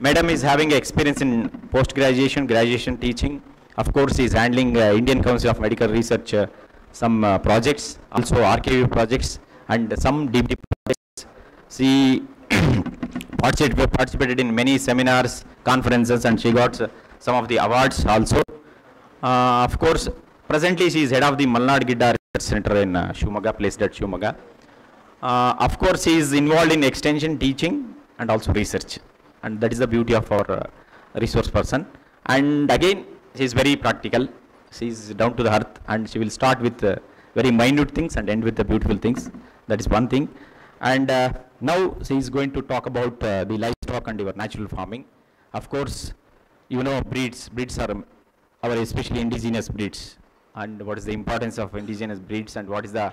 Madam is having experience in post-graduation, graduation teaching. Of course, he is handling uh, Indian Council of Medical Research uh, some uh, projects, also RKV projects and some DBT projects. She participated, in many seminars, conferences and she got uh, some of the awards also. Uh, of course, presently she is head of the Malnad Gidda Research Center in uh, Shimoga, placed at Shimoga. Uh, of course, he is involved in extension teaching and also research. And that is the beauty of our uh, resource person. And again, she is very practical. She is down to the earth and she will start with uh, very minute things and end with the beautiful things. That is one thing. And uh, now she is going to talk about the livestock and your natural farming. Of course, you know breeds. Breeds are um, our especially indigenous breeds. And what is the importance of indigenous breeds and what is the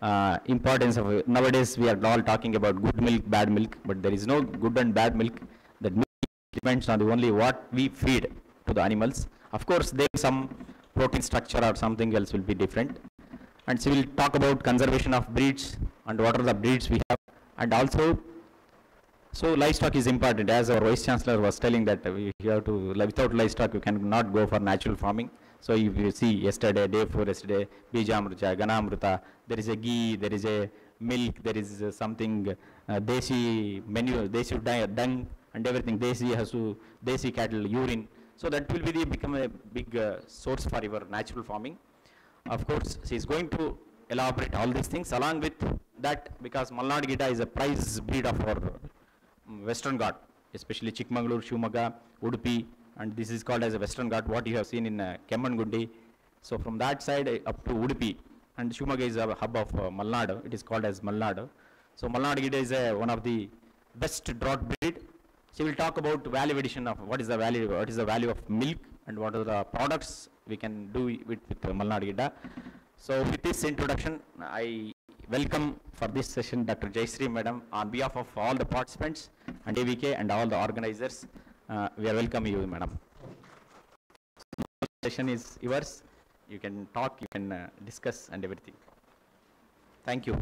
uh, importance of uh, nowadays we are all talking about good milk, bad milk, but there is no good and bad milk. Depends on the only what we feed to the animals. Of course, there is some protein structure or something else will be different. And so we'll talk about conservation of breeds and what are the breeds we have. And also, so livestock is important. As our vice chancellor was telling that we have to, without livestock, you cannot go for natural farming. So if you see yesterday, day before yesterday, Bijamruta, Ganamruta, there is a ghee, there is a milk, there is something, uh, desi menu, desi dung and everything, desi hasu, desi cattle, urine. So that will be the, become a big uh, source for your natural farming. Of course, she is going to elaborate all these things along with that because Malnad Gidda is a prize breed of our mm, Western Ghats, especially Chikmagalur, Shimoga, Udupi, and this is called as a Western Ghats, what you have seen in uh, Kemmangundi. So from that side uh, up to Udupi, and Shimoga is a hub of uh, Malnad, it is called as Malnad. So Malnad Gidda is uh, one of the best drought breed. She will talk about value addition of what is the value, what is the value of milk and what are the products we can do with, with uh, Malnad. So with this introduction, I welcome for this session Dr. Jayshree Madam on behalf of all the participants and AVK and all the organizers. Uh, we are welcoming you, Madam. Session is yours. You can talk, you can uh, discuss and everything. Thank you.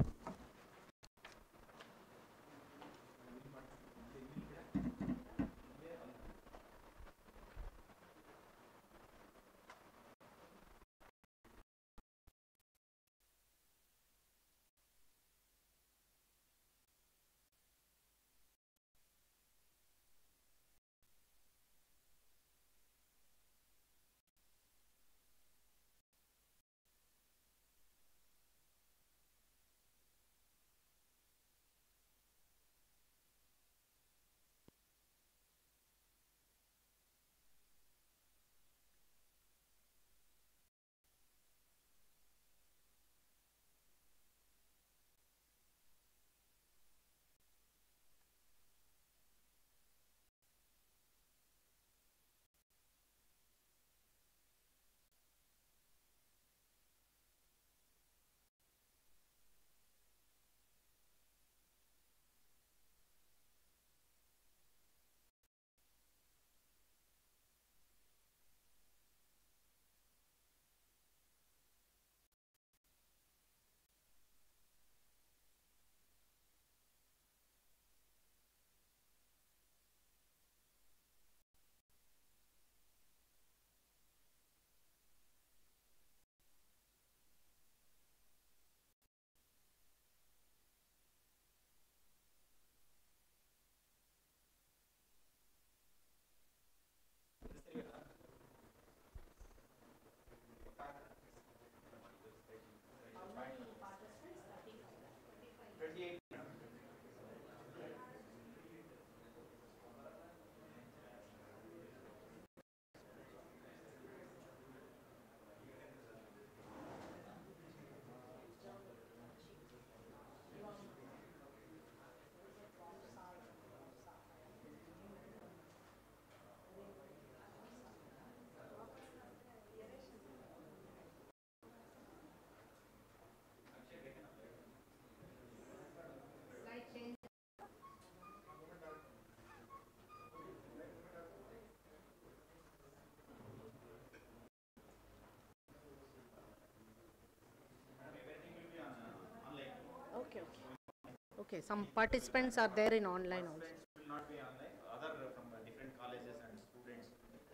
Okay. Some participants are there in online also.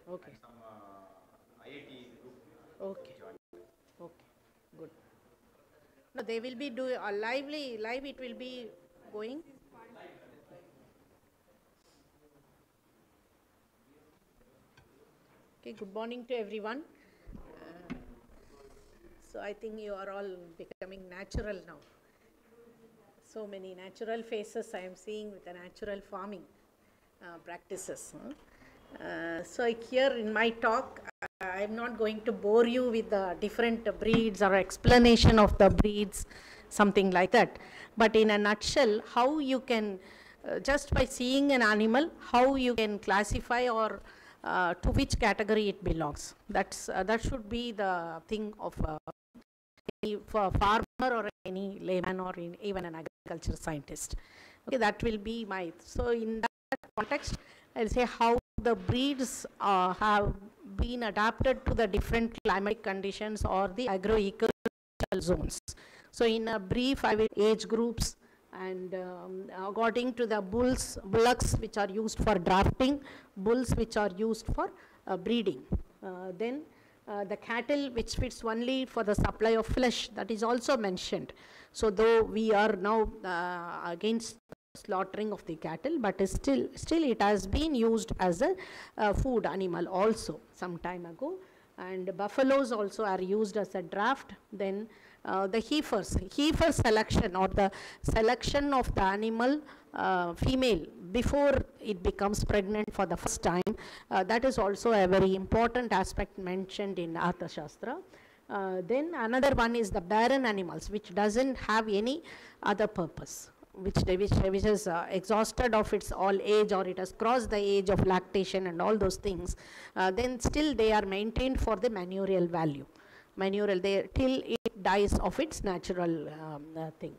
Okay. Some IIT group Okay. Okay. Good. No, they will be doing uh, lively live. It will be going. Okay. Good morning to everyone. Uh, so I think you are all becoming natural now. So many natural faces I am seeing with the natural farming uh, practices. Uh, so here in my talk, I am not going to bore you with the different breeds or explanation of the breeds, something like that. But in a nutshell, how you can, uh, just by seeing an animal, how you can classify or uh, to which category it belongs. That's, uh, that should be the thing of uh, farmer or any layman or even an agriculture scientist. Okay, that will be my, so in that context, I'll say how the breeds uh, have been adapted to the different climatic conditions or the agroecological zones. So in a brief, I will age groups and um, according to the bulls, bullocks which are used for drafting, bulls which are used for uh, breeding. Uh, then uh, the cattle which fits only for the supply of flesh, that is also mentioned. So though we are now uh, against slaughtering of the cattle, but still, still it has been used as a uh, food animal also some time ago. And buffaloes also are used as a draft. Then uh, the heifers, heifer selection or the selection of the animal uh, female before it becomes pregnant for the first time, uh, that is also a very important aspect mentioned in Arthashastra. Uh, then another one is the barren animals, which doesn't have any other purpose which, which, which is uh, exhausted of its all age or it has crossed the age of lactation and all those things, uh, then still they are maintained for the manurial value. Manurial, they, till it dies of its natural um, uh, thing.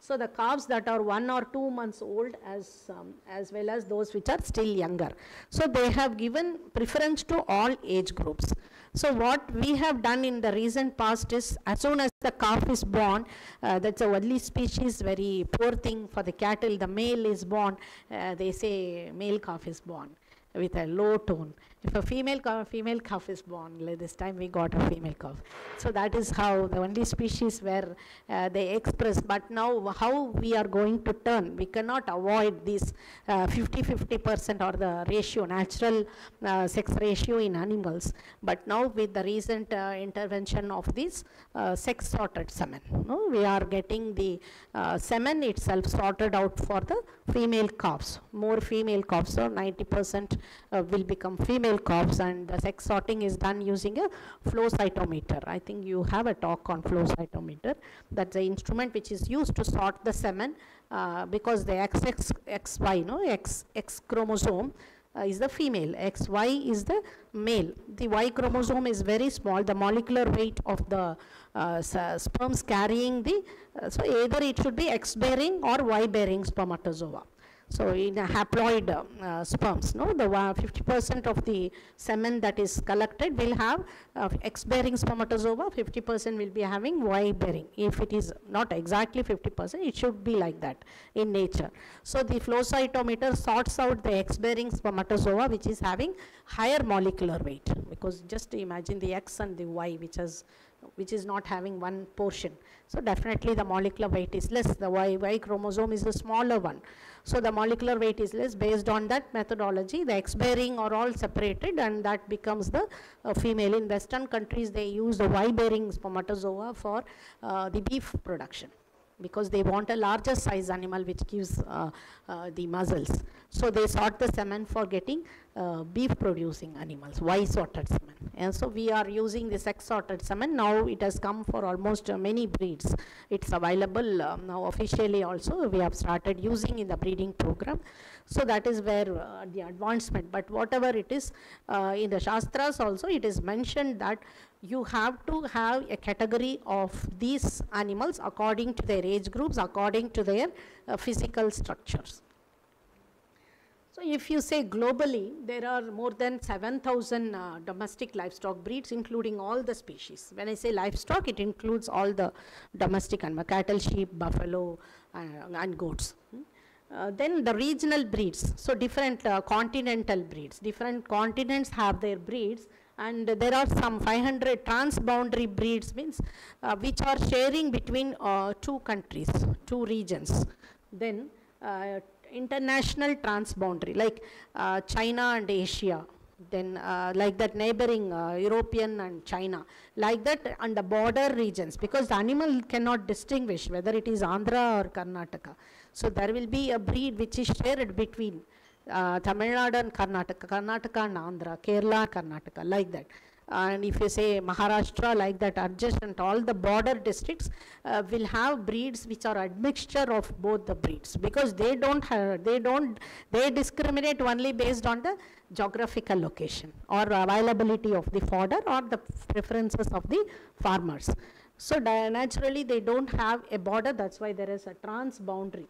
So the calves that are one or two months old as, um, as well as those which are still younger. So they have given preference to all age groups. So what we have done in the recent past is as soon as the calf is born, uh, that's a only species, very poor thing for the cattle, the male is born, uh, they say male calf is born with a low tone. If a female calf, female calf is born, like this time we got a female calf. So that is how the only species where uh, they express. But now how we are going to turn, we cannot avoid this 50-50 percent or the ratio, natural uh, sex ratio in animals. But now with the recent uh, intervention of this uh, sex sorted semen, no, we are getting the uh, semen itself sorted out for the female calves, more female calves, so 90 percent uh, will become female and the sex sorting is done using a flow cytometer. I think you have a talk on flow cytometer. That's the instrument which is used to sort the semen uh, because the XX, XY, no, X, X chromosome uh, is the female, XY is the male. The Y chromosome is very small, the molecular weight of the uh, sperms carrying the, uh, so either it should be X bearing or Y bearing spermatozoa. So in haploid uh, sperms, no, the fifty percent of the semen that is collected will have uh, X-bearing spermatozoa, fifty percent will be having Y-bearing. If it is not exactly fifty percent, it should be like that in nature. So the flow cytometer sorts out the X-bearing spermatozoa which is having higher molecular weight because just imagine the X and the Y which has which is not having one portion. So definitely the molecular weight is less. The Y, Y chromosome is the smaller one. So the molecular weight is less. Based on that methodology, the X bearing are all separated and that becomes the uh, female. In Western countries, they use the Y bearing spermatozoa for uh, the beef production because they want a larger size animal which gives uh, uh, the muscles. So they sort the semen for getting uh, beef producing animals, Y sorted semen. And so we are using this X sorted semen. Now it has come for almost uh, many breeds. It's available um, now officially also. We have started using in the breeding program. So that is where uh, the advancement. But whatever it is, uh, in the Shastras also it is mentioned that you have to have a category of these animals according to their age groups, according to their uh, physical structures. So if you say globally, there are more than 7,000 uh, domestic livestock breeds, including all the species. When I say livestock, it includes all the domestic animal, cattle, sheep, buffalo, uh, and goats. Hmm. Uh, then the regional breeds, so different uh, continental breeds. Different continents have their breeds and there are some 500 transboundary breeds means uh, which are sharing between uh, two countries, two regions. Then international transboundary like uh, China and Asia, then uh, like that neighboring uh, European and China, like that and the border regions because the animal cannot distinguish whether it is Andhra or Karnataka. So there will be a breed which is shared between uh, Tamil Nadu and Karnataka, Karnataka and Andhra, Kerala, Karnataka, like that. And if you say Maharashtra, like that, adjacent, all the border districts uh, will have breeds which are admixture of both the breeds because they don't have, they don't, they discriminate only based on the geographical location or availability of the fodder or the preferences of the farmers. So naturally they don't have a border, that's why there is a trans boundary.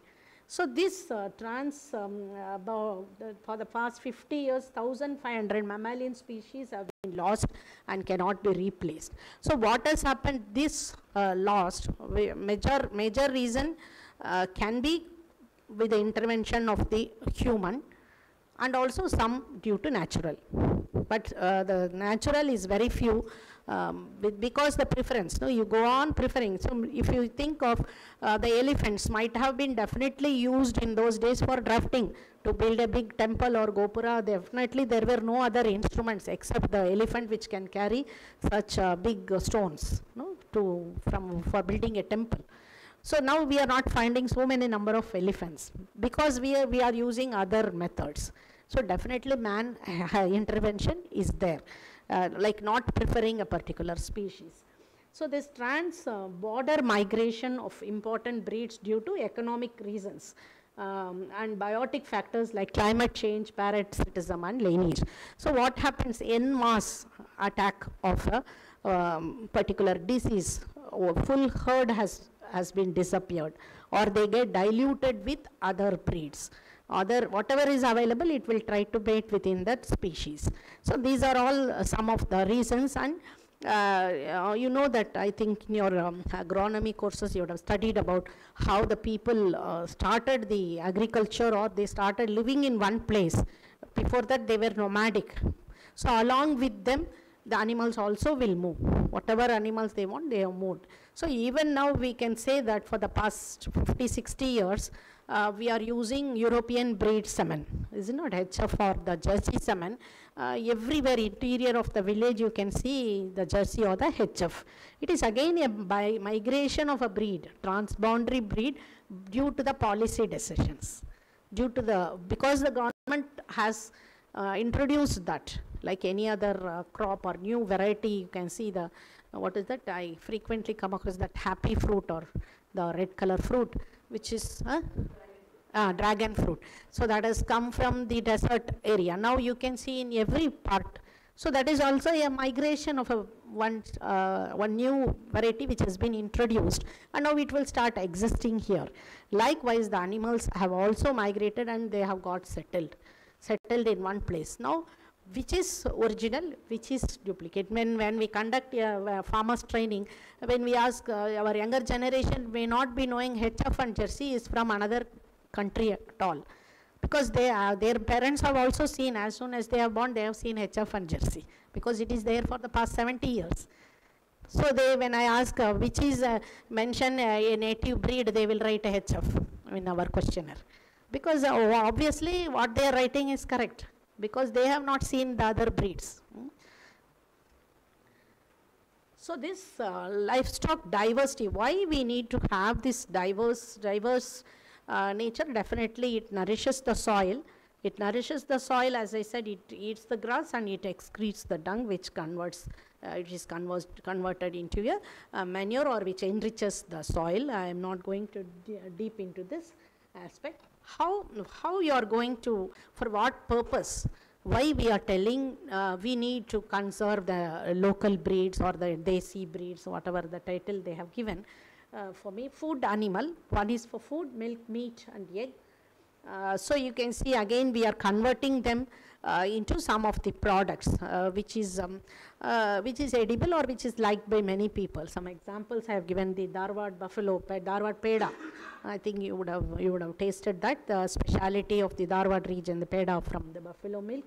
So this uh, trans, um, about the, for the past 50 years, 1,500 mammalian species have been lost and cannot be replaced. So what has happened? This uh, lost, major, major reason uh, can be with the intervention of the human and also some due to natural. But uh, the natural is very few um, because the preference, no, you go on preferring. So if you think of uh, the elephants might have been definitely used in those days for drafting to build a big temple or gopura, definitely there were no other instruments except the elephant which can carry such uh, big uh, stones, no, to, from, for building a temple. So now we are not finding so many number of elephants because we are, we are using other methods. So definitely man intervention is there, uh, like not preferring a particular species. So this trans uh, border migration of important breeds due to economic reasons um, and biotic factors like climate change, parasitism and lineage. So what happens in mass attack of a um, particular disease, or full herd has, has been disappeared or they get diluted with other breeds other whatever is available it will try to mate within that species so these are all uh, some of the reasons and uh, uh, you know that I think in your um, agronomy courses you would have studied about how the people uh, started the agriculture or they started living in one place. Before that they were nomadic. So along with them the animals also will move. Whatever animals they want they have moved. So even now we can say that for the past 50, 60 years uh, we are using European breed is it not HF or the Jersey semen? Uh, everywhere interior of the village you can see the Jersey or the HF. It is again a by migration of a breed, transboundary breed due to the policy decisions. Due to the, because the government has uh, introduced that like any other uh, crop or new variety you can see the, what is that? I frequently come across that happy fruit or the red color fruit which is, huh? Ah, dragon fruit. So that has come from the desert area. Now you can see in every part. So that is also a migration of a one, uh, one new variety which has been introduced and now it will start existing here. Likewise, the animals have also migrated and they have got settled, settled in one place. Now, which is original, which is duplicate. When, when we conduct a, farmers training, when we ask uh, our younger generation may not be knowing HF and Jersey is from another country at all. Because they are, their parents have also seen, as soon as they are born, they have seen HF and Jersey. Because it is there for the past 70 years. So they, when I ask uh, which is uh, mention uh, a native breed, they will write HF in our questionnaire. Because uh, obviously what they are writing is correct because they have not seen the other breeds. Hmm. So this uh, livestock diversity, why we need to have this diverse, diverse uh, nature? Definitely it nourishes the soil. It nourishes the soil, as I said, it eats the grass and it excretes the dung, which converts, uh, it is convert, converted into a uh, manure or which enriches the soil. I am not going to deep into this aspect how, how you are going to, for what purpose, why we are telling uh, we need to conserve the local breeds or the desi breeds, whatever the title they have given. Uh, for me, food animal, one is for food, milk, meat and egg. Uh, so you can see again we are converting them uh, into some of the products uh, which is um, uh, which is edible or which is liked by many people. Some examples I have given the Dharwad buffalo, Dharwad peda. I think you would have you would have tasted that the speciality of the Dharwad region, the peda from the buffalo milk.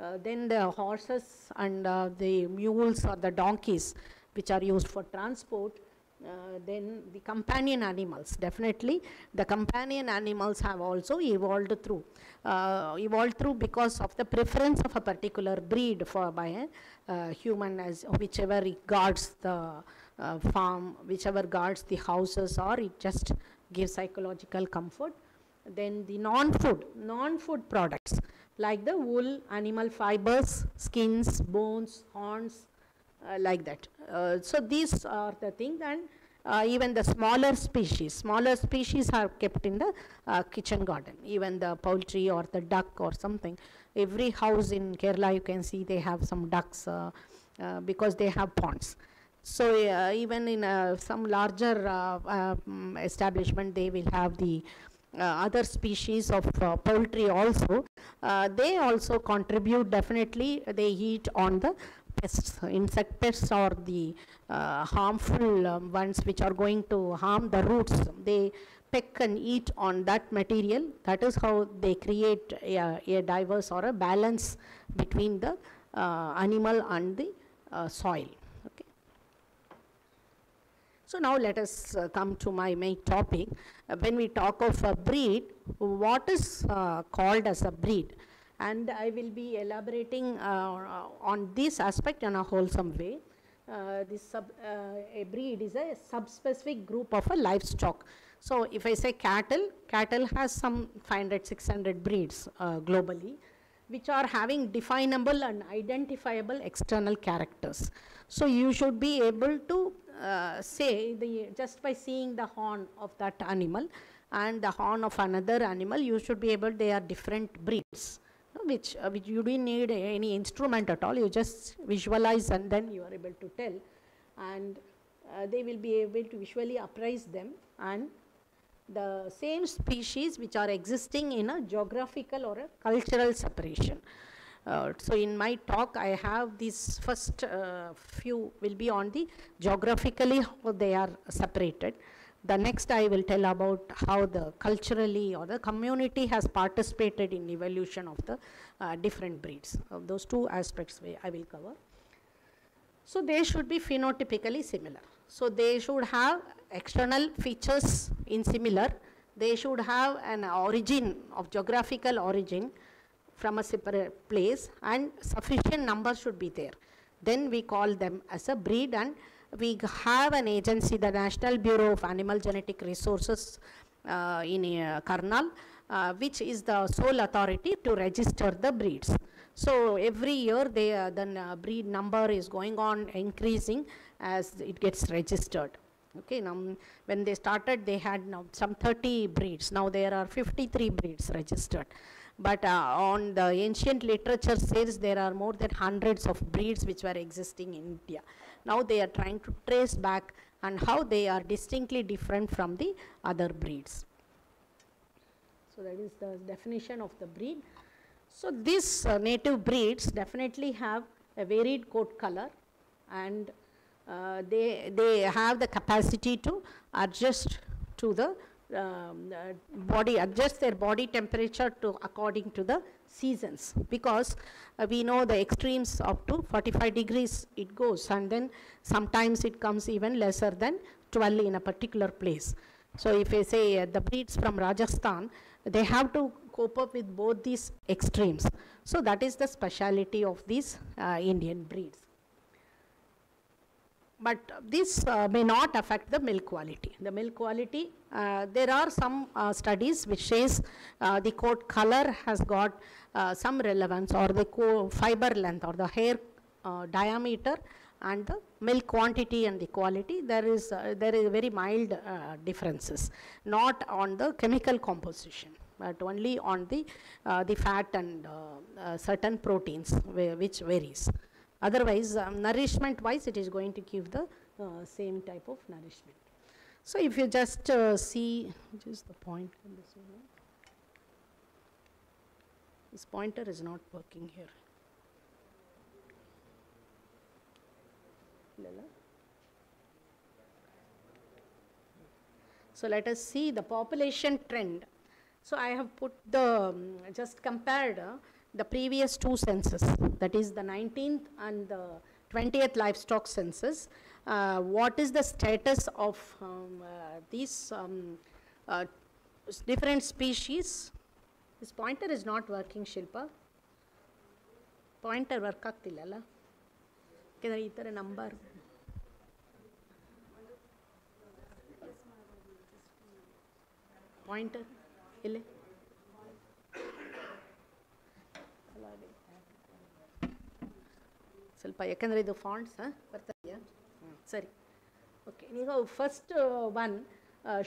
Uh, then the horses and uh, the mules or the donkeys which are used for transport. Uh, then the companion animals, definitely the companion animals have also evolved through, uh, evolved through because of the preference of a particular breed for by a uh, human as whichever guards the uh, farm, whichever guards the houses or it just gives psychological comfort. Then the non-food, non-food products like the wool, animal fibers, skins, bones, horns, like that. Uh, so these are the things and uh, even the smaller species, smaller species are kept in the uh, kitchen garden, even the poultry or the duck or something. Every house in Kerala you can see they have some ducks uh, uh, because they have ponds. So uh, even in uh, some larger uh, uh, mm, establishment they will have the uh, other species of uh, poultry also. Uh, they also contribute definitely, they eat on the pests, insect pests or the uh, harmful um, ones which are going to harm the roots. They peck and eat on that material. That is how they create a, a diverse or a balance between the uh, animal and the uh, soil. Okay. So now let us uh, come to my main topic. When we talk of a breed, what is uh, called as a breed? And I will be elaborating uh, on this aspect in a wholesome way. Uh, this sub, uh, a breed is a subspecific group of a livestock. So if I say cattle, cattle has some 500, 600 breeds uh, globally which are having definable and identifiable external characters. So you should be able to uh, say the just by seeing the horn of that animal and the horn of another animal, you should be able they are different breeds, which uh, which you didn't need any instrument at all. You just visualize and then you are able to tell, and uh, they will be able to visually appraise them and the same species which are existing in a geographical or a cultural separation. Uh, so in my talk, I have these first uh, few will be on the geographically how they are separated. The next I will tell about how the culturally or the community has participated in evolution of the uh, different breeds. Of those two aspects I will cover. So they should be phenotypically similar. So they should have external features in similar. They should have an origin of geographical origin from a separate place and sufficient number should be there. Then we call them as a breed and we have an agency, the National Bureau of Animal Genetic Resources uh, in uh, Karnal, uh, which is the sole authority to register the breeds. So every year they, uh, the uh, breed number is going on increasing as it gets registered. Okay, now when they started they had now some 30 breeds. Now there are 53 breeds registered. But uh, on the ancient literature says there are more than hundreds of breeds which were existing in India. Now they are trying to trace back and how they are distinctly different from the other breeds. So that is the definition of the breed. So these uh, native breeds definitely have a varied coat color and uh, they, they have the capacity to adjust to the um, uh, body, adjust their body temperature to according to the seasons because uh, we know the extremes up to 45 degrees it goes and then sometimes it comes even lesser than 12 in a particular place. So if I say uh, the breeds from Rajasthan, they have to cope up with both these extremes. So that is the speciality of these uh, Indian breeds. But this uh, may not affect the milk quality. The milk quality, uh, there are some uh, studies which says uh, the coat color has got uh, some relevance or the fiber length or the hair uh, diameter and the milk quantity and the quality there is there is very mild differences not on the chemical composition but only on the the fat and certain proteins which varies otherwise um, nourishment wise it is going to give the uh, same type of nourishment so if you just uh, see which is the point in this one This pointer is not working here. So let us see the population trend. So I have put the, um, just compared uh, the previous two census, that is the 19th and the 20th livestock census. Uh, what is the status of um, uh, these um, uh, s- different species? This pointer is not working, Shilpa. Pointer work ಆಗ್ತಿಲ್ಲಲ್ಲ ಯಾಕೆಂದರೆ ಈ ಥರ number pointer ಎಲ್ಲಿ ಸ್ವಲ್ಪ ಯಾಕಂದರೆ ಇದು fonts ಬರ್ತಾ ಇದೆಯಾ ಹ್ಮ್, ಸರಿ ಓಕೆ ಈಗ first one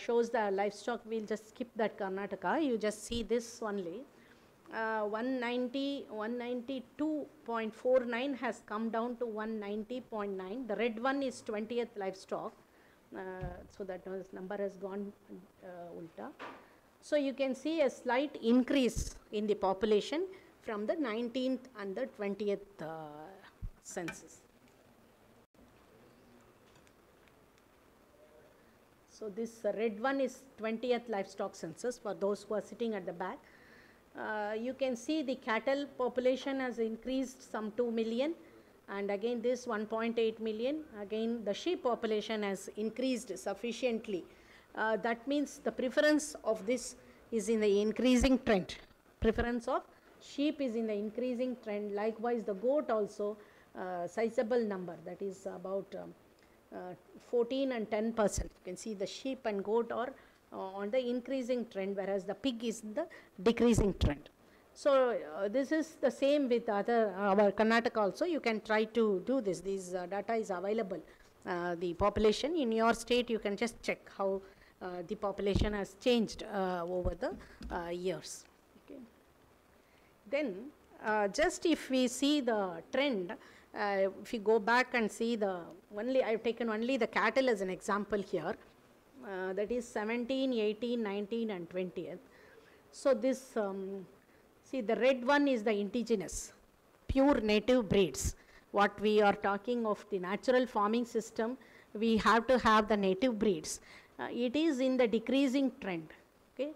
shows the life stock will just skip that Karnataka you just see this only one ninety one ninety two point four nine has come down to one ninety point nine the red one is 20th livestock, so that number has gone ulta. So you can see a slight increase in the population from the 19th and the 20th census. So this red one is 20th livestock census for those who are sitting at the back. Uh, you can see the cattle population has increased some 2 million, and again this 1.8 million. Again, the sheep population has increased sufficiently. Uh, that means the preference of this is in the increasing trend. Preference of sheep is in the increasing trend. Likewise, the goat also, Uh, sizable number, that is about um, uh, 14 and 10%. You can see the sheep and goat are uh, on the increasing trend, whereas the pig is the decreasing trend. So this is the same with other our Karnataka also. You can try to do this. This data is available. The population in your state, you can just check how the population has changed over the years. Okay. Then just if we see the trend, Uh, if you go back and see the only, I've taken only the cattle as an example here. Uh, that is 17, 18, 19 and 20th. So this, um, see the red one is the indigenous, pure native breeds. What we are talking of the natural farming system, we have to have the native breeds. Uh, it is in the decreasing trend, okay?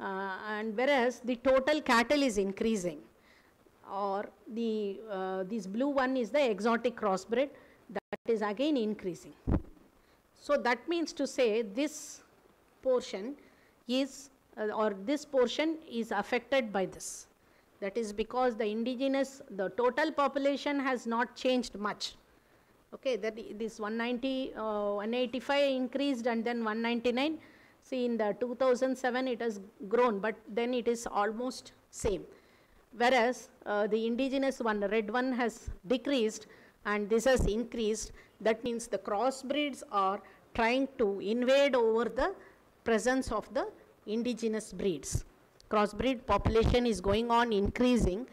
And whereas the total cattle is increasing, or the, uh, this blue one is the exotic crossbred, that is again increasing. So that means to say this portion is, uh, or this portion is affected by this. That is because the indigenous, the total population has not changed much. Okay, that this 190, uh, 185 increased and then 199. See in the 2007 it has grown, but then it is almost same. Whereas uh, the indigenous one, red one has decreased and this has increased. That means the crossbreeds are trying to invade over the presence of the indigenous breeds. Crossbreed population is going on increasing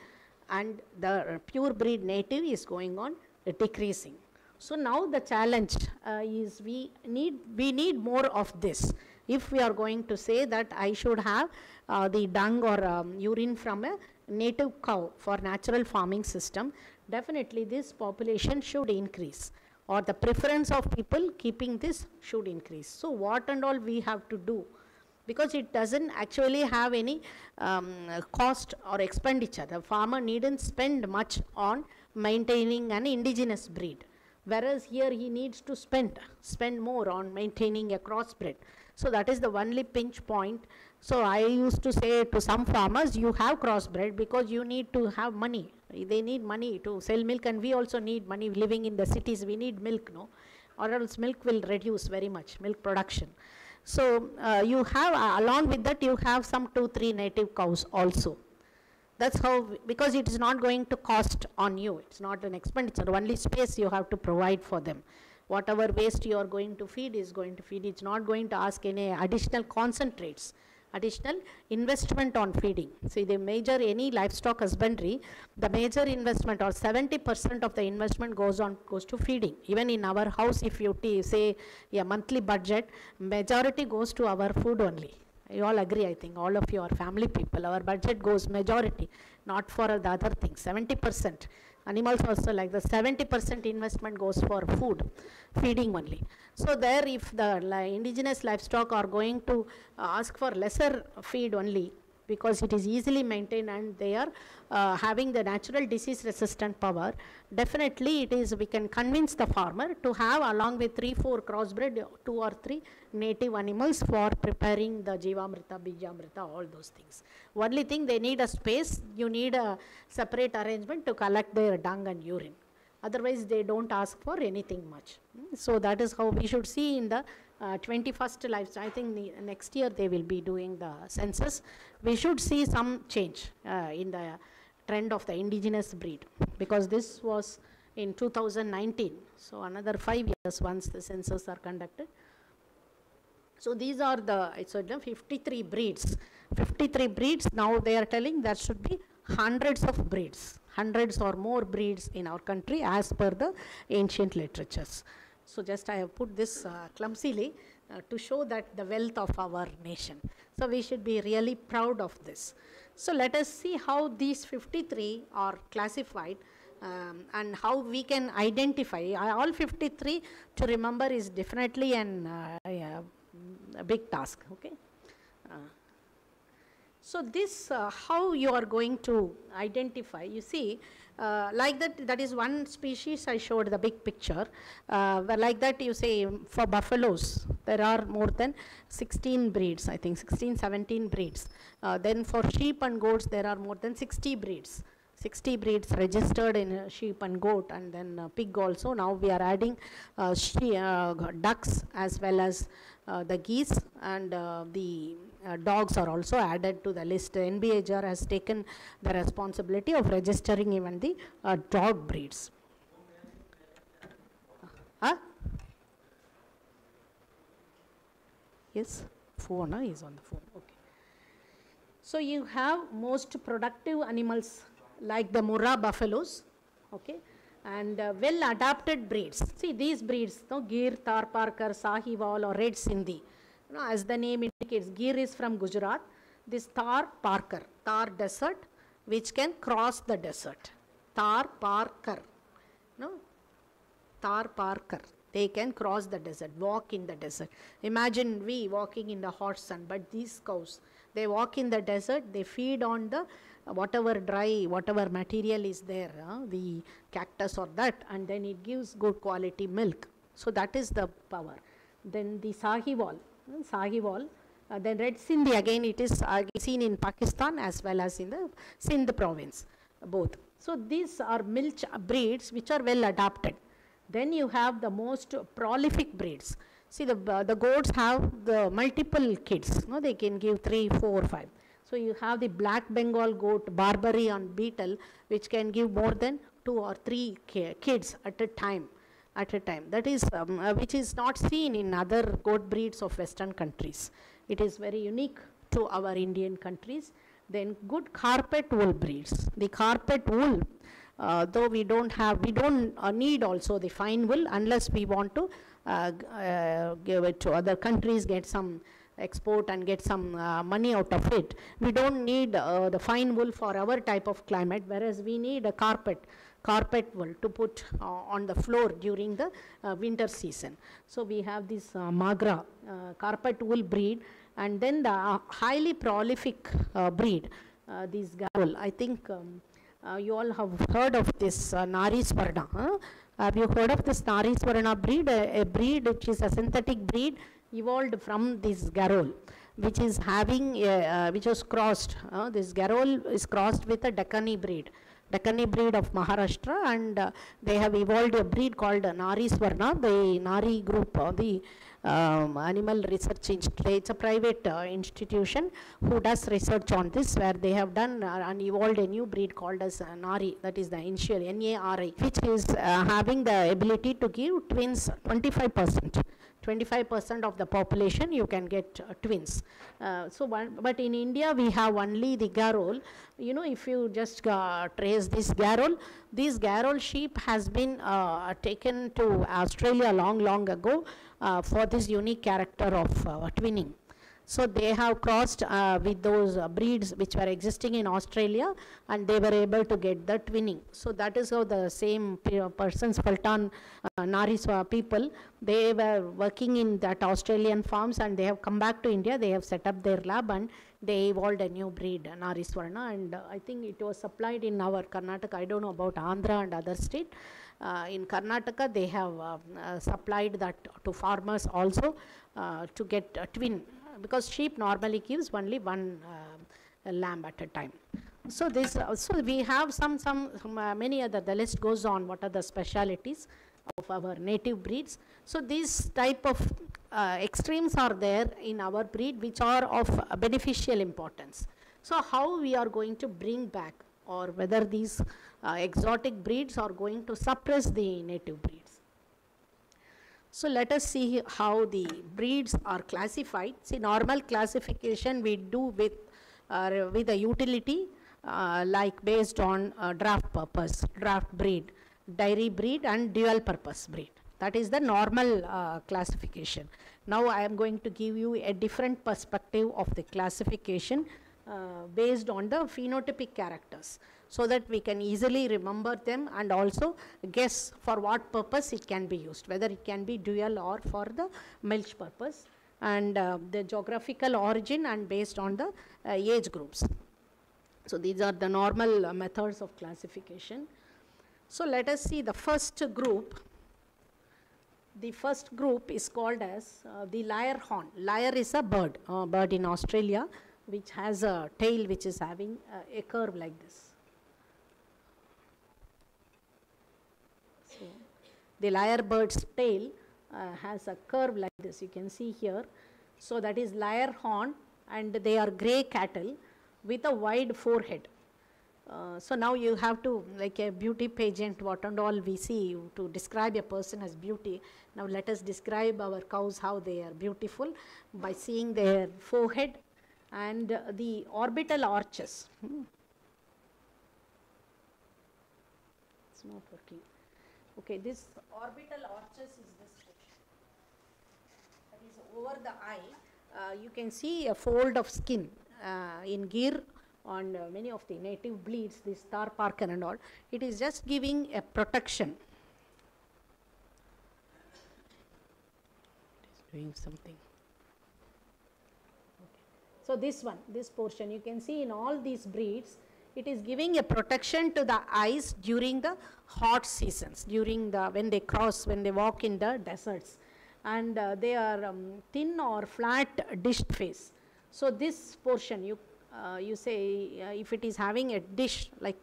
and the pure breed native is going on decreasing. So now the challenge uh, is we need, we need more of this. If we are going to say that I should have uh, the dung or um, urine from a native cow for natural farming system, definitely this population should increase or the preference of people keeping this should increase. So what and all we have to do because it doesn't actually have any um, cost or expenditure. The farmer needn't spend much on maintaining an indigenous breed. Whereas here he needs to spend, spend more on maintaining a crossbred. So that is the only pinch point. So I used to say to some farmers, you have crossbred because you need to have money. They need money to sell milk and we also need money living in the cities. We need milk, no? Or else milk will reduce very much, milk production. So uh, you have, uh, along with that, you have some two, three native cows also. That's how, because it is not going to cost on you. It's not an expenditure. Only space you have to provide for them. Whatever waste you are going to feed is going to feed. It's not going to ask any additional concentrates additional investment on feeding. See the major any livestock husbandry, the major investment or 70% of the investment goes on goes to feeding. Even in our house, if you say a monthly budget, majority goes to our food only. You all agree, I think, all of you are family people. Our budget goes majority, not for the other things, 70%. Animals also like the 70% investment goes for food, feeding only. So there if the indigenous livestock are going to uh, ask for lesser feed only, because it is easily maintained and they are uh, having the natural disease resistant power, definitely it is, we can convince the farmer to have along with three, four crossbred, two or three native animals for preparing the Jivamrita, Bijamrita, all those things. Only thing they need a space, you need a separate arrangement to collect their dung and urine. Otherwise, they don't ask for anything much. Mm, So that is how we should see in the uh, 21st life. I think the, next year they will be doing the census. We should see some change uh, in the trend of the indigenous breed because this was in 2019. So another five years once the census are conducted. So these are the, the 53 breeds. 53 breeds, now they are telling there should be hundreds of breeds, hundreds or more breeds in our country as per the ancient literatures. So just I have put this uh, clumsily uh, to show that the wealth of our nation. So we should be really proud of this. So let us see how these 53 are classified um, and how we can identify. All 53 to remember is definitely an, uh, a big task, okay? Uh, so this, uh, how you are going to identify, you see, uh, like that, that is one species I showed the big picture. Uh, like that you say um, for buffaloes, there are more than 16 breeds, I think 16, 17 breeds. Uh, then for sheep and goats, there are more than 60 breeds. 60 breeds registered in uh, sheep and goat and then uh, pig also. Now we are adding uh, ducks as well as the geese and the uh, dogs are also added to the list. NBAGR has taken the responsibility of registering even the uh, dog breeds. Huh? Yes, phone huh? is on the phone. Okay. So you have most productive animals like the Murrah buffaloes, okay, and uh, well adapted breeds. See these breeds, no, Gir, Tharparkar, Sahiwal or Red Sindhi. You know, as the name indicates, Gir is from Gujarat. This Tar Parker, Thar desert, which can cross the desert. Tar Parker, no, Tharparkar. They can cross the desert, walk in the desert. Imagine we walking in the hot sun, but these cows, they walk in the desert, they feed on the whatever dry, whatever material is there, the cactus or that, and then it gives good quality milk. So that is the power. Then the Sahiwal, Sahiwal, uh, then Red Sindhi again it is uh, seen in Pakistan as well as in the Sindh province, both. So these are milch breeds which are well adapted. Then you have the most prolific breeds. See, the, uh, the goats have the multiple kids. No, they can give three, four, five. So you have the black Bengal goat, Barbari and Beetal, which can give more than two or three ki- kids at a time. At a time. That is, um, uh, which is not seen in other goat breeds of Western countries. It is very unique to our Indian countries. Then good carpet wool breeds. The carpet wool uh, though we don't have, we don't uh, need also the fine wool unless we want to uh, uh, give it to other countries, get some export and get some uh, money out of it. We don't need uh, the fine wool for our type of climate, whereas we need a carpet, carpet wool to put uh, on the floor during the uh, winter season. So we have this uh, Magra carpet wool breed, and then the highly prolific breed, this Garole. I think. Um, you all have heard of this uh, Nari. Huh? Have you heard of this Nari Swarna breed? A, a breed which is a synthetic breed evolved from this Garole, which is having, a, uh, which was crossed. Uh, this Garole is crossed with a Deccani breed. Deccani breed of Maharashtra and uh, they have evolved a breed called Nari Swarna. The Nari group, uh, the um, animal research institute. It's a private uh, institution who does research on this, where they have done uh, and evolved a new breed called as uh, Nari, that is the initial N-A-R-I, which is uh, having the ability to give twins 25 percent. 25% of the population you can get uh, twins. Uh, so, but in India we have only the Garole. You know, if you just uh, trace this Garole, this Garole sheep has been uh, taken to Australia long, long ago uh, for this unique character of uh, twinning. So they have crossed uh, with those breeds which were existing in Australia and they were able to get the twinning. So that is how the same persons, Fulton uh, Nariswa people, they were working in that Australian farms and they have come back to India. They have set up their lab and they evolved a new breed, Nariswarna, and uh, I think it was supplied in our Karnataka. I don't know about Andhra and other state. Uh, in Karnataka, they have uh, uh, supplied that to farmers also uh, to get a twin because sheep normally gives only one uh, lamb at a time. So this, uh, so we have some, some, some many other. The list goes on. What are the specialities of our native breeds? So these type of uh, extremes are there in our breed, which are of beneficial importance. So how we are going to bring back, or whether these uh, exotic breeds are going to suppress the native breeds. So let us see how the breeds are classified. See, normal classification we do with, uh, with a utility uh, like based on uh, draft purpose, draft breed, dairy breed and dual purpose breed. That is the normal uh, classification. Now I am going to give you a different perspective of the classification uh, based on the phenotypic characters so that we can easily remember them and also guess for what purpose it can be used, whether it can be dual or for the milch purpose and uh, the geographical origin and based on the uh, age groups. So these are the normal methods of classification. So let us see the first group. The first group is called as uh, the lyre horn. Lyre is a bird, uh, bird in Australia, which has a tail which is having uh, a curve like this. So the lyre bird's tail uh, has a curve like this. You can see here. So that is lyre horn, and they are grey cattle with a wide forehead. Uh, so now you have to, like a beauty pageant, what and all we see to describe a person as beauty. Now let us describe our cows how they are beautiful by seeing their forehead and uh, the orbital arches. Hmm. It's not working. Okay, this orbital arches is this. That is over the eye. Uh, you can see a fold of skin uh, in gear on uh, many of the native bleeds, this Tharparkar and all. It is just giving a protection. It is doing something. So this one, this portion, you can see in all these breeds, it is giving a protection to the eyes during the hot seasons, during the, when they cross, when they walk in the deserts. And uh, they are um, thin or flat dished face. So this portion, you, uh, you say, uh, if it is having a dish, like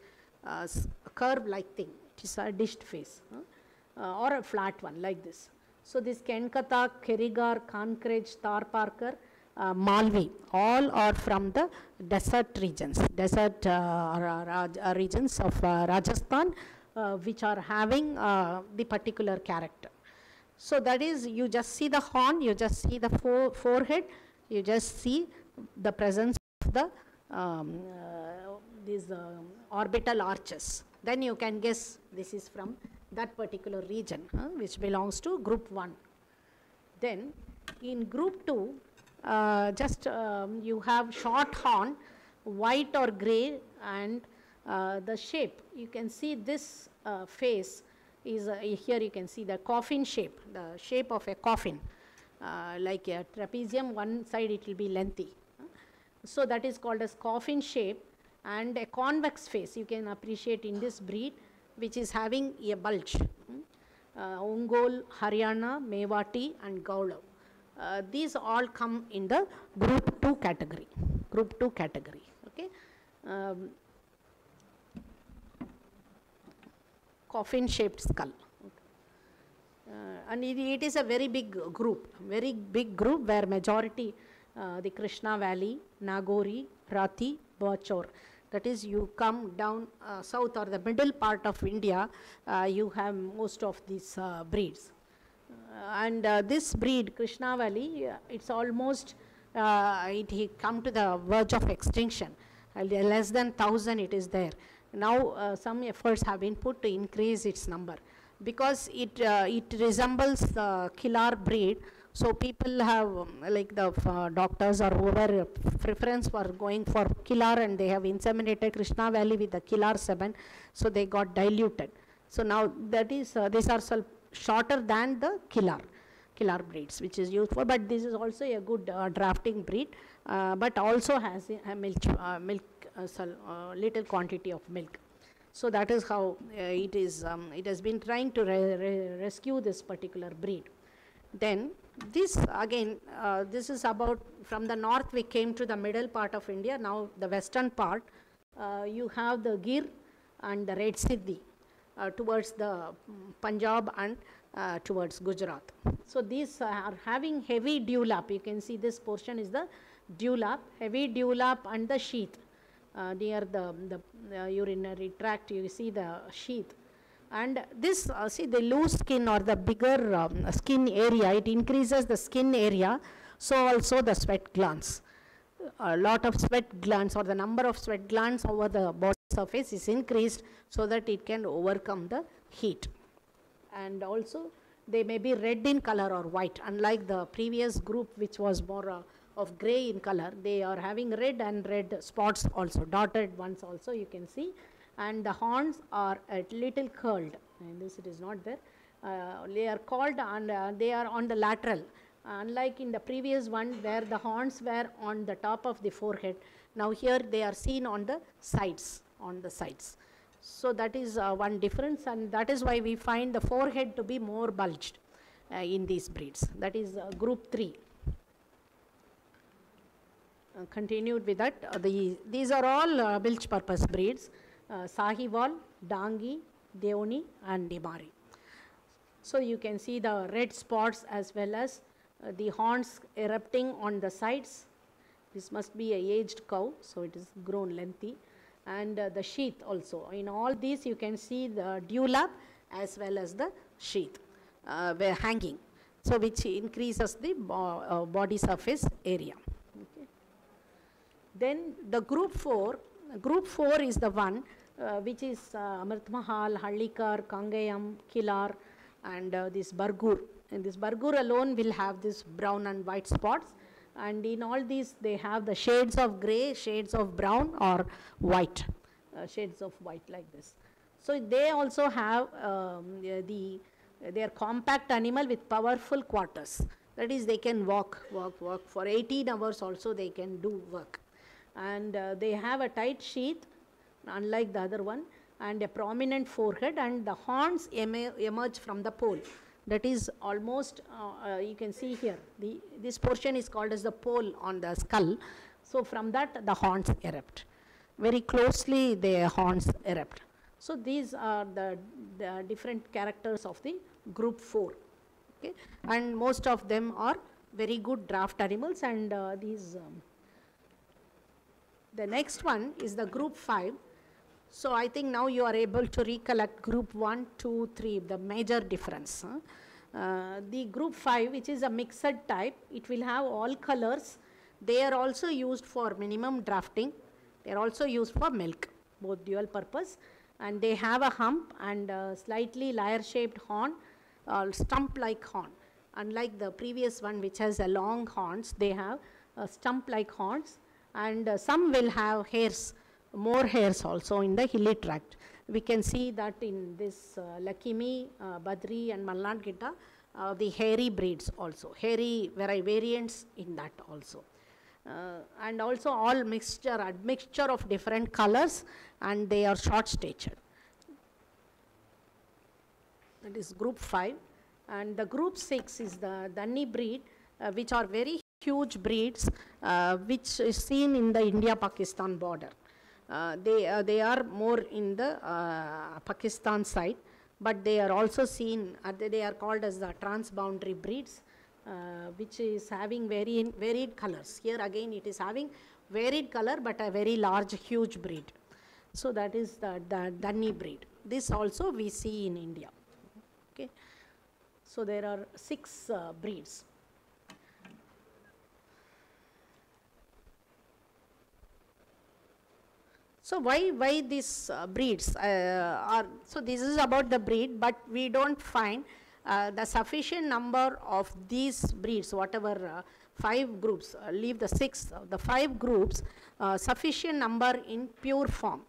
uh, a curve-like thing, it is a dished face, huh? uh, or a flat one, like this. So this Kenkatha, Kherigarh, Kankrej, Tharparkar, uh, Malvi, all are from the desert regions, desert uh, regions of Rajasthan, which are having the particular character. So that is, you just see the horn, you just see the fore- forehead, you just see the presence the um, uh, these um, orbital arches. Then you can guess this is from that particular region, which belongs to group 1. Then in group 2, uh, just um, you have short horn, white or gray, and uh, the shape. You can see this uh, face is uh, here. You can see the coffin shape, the shape of a coffin, uh, like a trapezium. One side it will be lengthy. So that is called as coffin shape, and a convex face. You can appreciate in this breed, which is having a bulge. Hmm? uh, Ongole, Haryana, Mewati and Gaolao. Uh, these all come in the group 2 category, group 2 category, okay. Um, coffin shaped skull. Uh, and it, it is a very big group, very big group where majority uh, the Krishna Valley, Nagori, Rathi, Bachaur. That is, you come down uh, south or the middle part of India, uh, you have most of these uh, breeds. Uh, and this breed, Krishna Valley, it's almost, it, it come to the verge of extinction. Less than 1000 it is there. Now some efforts have been put to increase its number because it, it resembles the Khillar breed so people have, um, like the uh, doctors or whoever, uh, preference for going for Khillar and they have inseminated Krishna Valley with the Khillar 7, so they got diluted. So now that is, uh, these are shorter than the Khillar, Khillar breeds, which is useful, but this is also a good uh, drafting breed, uh, but also has a milk, uh, milk little quantity of milk. So that is how it is, um, it has been trying to re re rescue this particular breed. Then this again, uh, this is about from the north we came to the middle part of India. Now the western part, uh, you have the Gir and the Red Sindhi uh, towards the mm, Punjab and uh, towards Gujarat. So these are having heavy dewlap. You can see this portion is the dewlap, heavy dewlap and the sheath. Uh, near the, the uh, urinary tract, you see the sheath. And this, uh, see the loose skin or the bigger um, skin area, it increases the skin area, so also the sweat glands. A lot of sweat glands or the number of sweat glands over the body surface is increased so that it can overcome the heat. And also, they may be red in color or white, unlike the previous group which was more uh, of gray in color. They are having red and red spots also, dotted ones also you can see. And the horns are a little curled, and this it is not there. Uh, they are called and uh, they are on the lateral. Unlike in the previous one where the horns were on the top of the forehead, now here they are seen on the sides, on the sides. So that is uh, one difference and that is why we find the forehead to be more bulged uh, in these breeds. That is uh, group 3. Uh, continued with that, uh, the, these are all uh, bilge purpose breeds, Sahiwal, Dangi, Deoni and Nimari. So you can see the red spots as well as uh, the horns erupting on the sides. This must be a aged cow, so it is grown lengthy. And uh, the sheath also. In all these you can see the dewlap as well as the sheath uh, were hanging. So which increases the bo- uh, body surface area. Okay. Then the group 4, group 4 is the one uh, which is uh, Amrit Mahal, Hallikar, Kangayam, Khillar and uh, this Bargur. And this Bargur alone will have this brown and white spots and in all these they have the shades of grey, shades of brown or white, uh, shades of white like this. So they also have um, uh, the, they are compact animal with powerful quarters. That is they can walk, walk, walk. For 18 hours also they can do work. And uh, they have a tight sheath unlike the other one and a prominent forehead and the horns emerge from the pole. That is almost, uh, uh, you can see here, the, this portion is called as the pole on the skull. So from that the horns erupt. Very closely the horns erupt. So these are the, the different characters of the group 4. Okay? And most of them are very good draft animals and uh, these um, the next one is the group 5. So I think now you are able to recollect group 1, 2, 3, the major difference. huh? Uh, the group 5, which is a mixed type, it will have all colors. They are also used for minimum drafting. They are also used for milk, both dual purpose. And they have a hump and a slightly lyre shaped horn, uh, stump like horn. Unlike the previous one, which has a long horns, they have uh, stump like horns and uh, some will have hairs, more hairs also in the hilly tract. We can see that in this uh, Lakhimi, uh, Badri and Malnad Gidda, uh, the hairy breeds also, hairy vari- variants in that also. Uh, and also all mixture, admixture of different colors and they are short statured. That is group 5. And the group 6 is the Dhanni breed, uh, which are very huge breeds, uh, which is seen in the India-Pakistan border. Uh, they, uh, they are more in the uh, Pakistan side, but they are also seen, they- are called as the transboundary breeds, which is having very varied colors. Here again it is having varied color, but a very large, huge breed. So that is the, the Dhanni breed. This also we see in India. Okay. So there are six uh, breeds. So why why these uh, breeds uh, are so this is about the breed, but we don't find uh, the sufficient number of these breeds, whatever uh, five groups, leave the six, the five groups, sufficient number in pure form.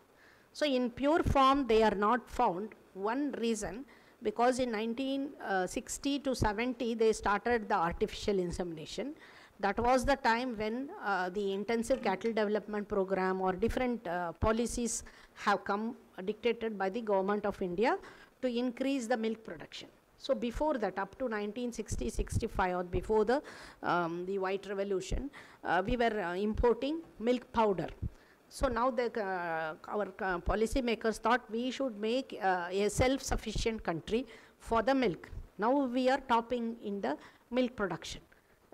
So in pure form, they are not found. One reason, because in 1960 to 70, they started the artificial insemination. That was the time when uh, the intensive cattle development program or different uh, policies have come dictated by the government of India to increase the milk production. So before that, up to 1960, 65 or before the, um, the white revolution, uh, we were uh, importing milk powder. So now the, uh, our uh, policy makers thought we should make uh, a self-sufficient country for the milk. Now we are topping in the milk production.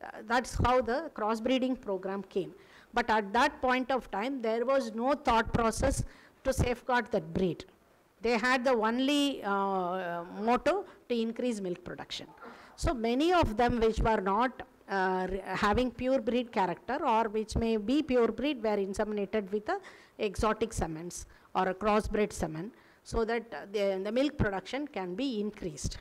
Uh, that's how the crossbreeding program came. But at that point of time, there was no thought process to safeguard that breed. They had the only uh, motto to increase milk production. So many of them which were not uh, having pure breed character or which may be pure breed were inseminated with a exotic semens or a crossbred semen so that uh, the, the milk production can be increased.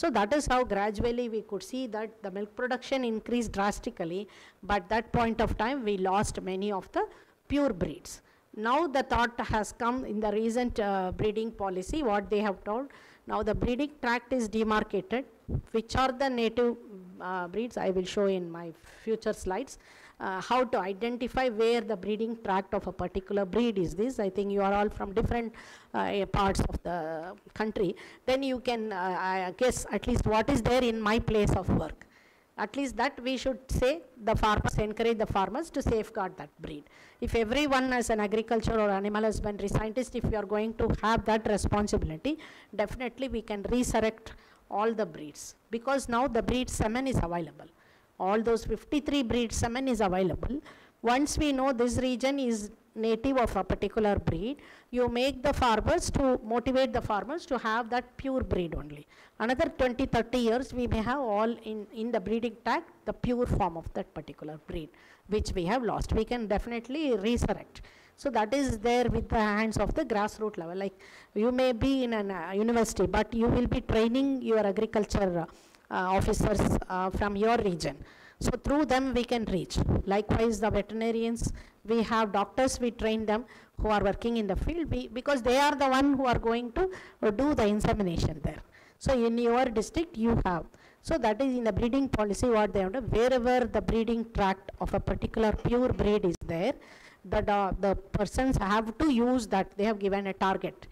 So that is how gradually we could see that the milk production increased drastically, but that point of time we lost many of the pure breeds. Now the thought has come in the recent uh, breeding policy, what they have told, now the breeding tract is demarcated, which are the native uh, breeds, I will show in my future slides. Uh, how to identify where the breeding tract of a particular breed is this. I think you are all from different uh, parts of the country. Then you can uh, I guess at least what is there in my place of work. At least that we should say the farmers encourage the farmers to safeguard that breed. If everyone as an agriculture or animal husbandry scientist, if you are going to have that responsibility, definitely we can resurrect all the breeds because now the breed semen is available. All those 53 breed semen is available. Once we know this region is native of a particular breed, you make the farmers to motivate the farmers to have that pure breed only. Another 20, 30 years, we may have all in, in the breeding tag the pure form of that particular breed, which we have lost. We can definitely resurrect. So that is there with the hands of the grassroots level. Like you may be in a uh, university, but you will be training your agriculture uh, officers uh, from your region. So through them we can reach. Likewise, the veterinarians, we have doctors, we train them who are working in the field we, because they are the one who are going to uh, do the insemination there. So in your district you have. So that is in the breeding policy what they have. Wherever the breeding tract of a particular pure breed is there, the, do- the persons have to use that. They have given a target.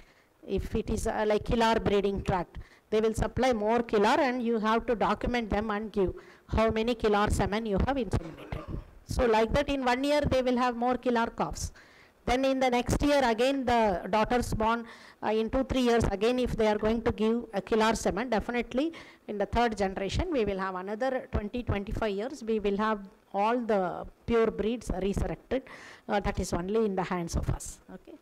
If it is uh, like Khillar breeding tract, they will supply more Khillar and you have to document them and give how many Khillar semen you have inseminated. So like that in one year they will have more Khillar calves. Then in the next year again the daughters born uh, in two three years again if they are going to give a Khillar semen definitely in the third generation we will have another 20 25 years we will have all the pure breeds resurrected uh, that is only in the hands of us okay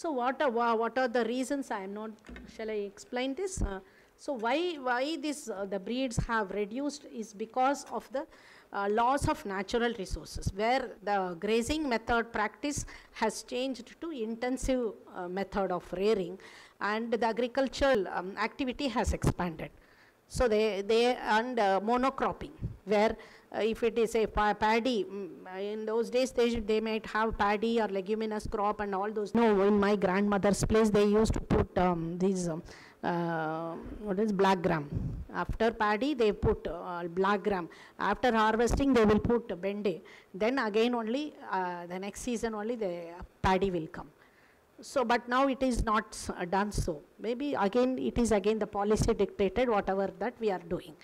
so what are, what are the reasons I am not, shall I explain this? Uh, so why, why this, uh, the breeds have reduced is because of the uh, loss of natural resources, where the grazing method practice has changed to intensive uh, method of rearing and the agricultural um, activity has expanded. So they, they and uh, monocropping, where uh, if it is a pa- paddy, mm, in those days they, they might have paddy or leguminous crop and all those. No, in my grandmother's place they used to put um, these, um, uh, what is black gram. After paddy they put uh, black gram. After harvesting they will put bende. Then again only, uh, the next season only the paddy will come. So, but now it is not done so. Maybe again, it is again the policy dictated, whatever that we are doing.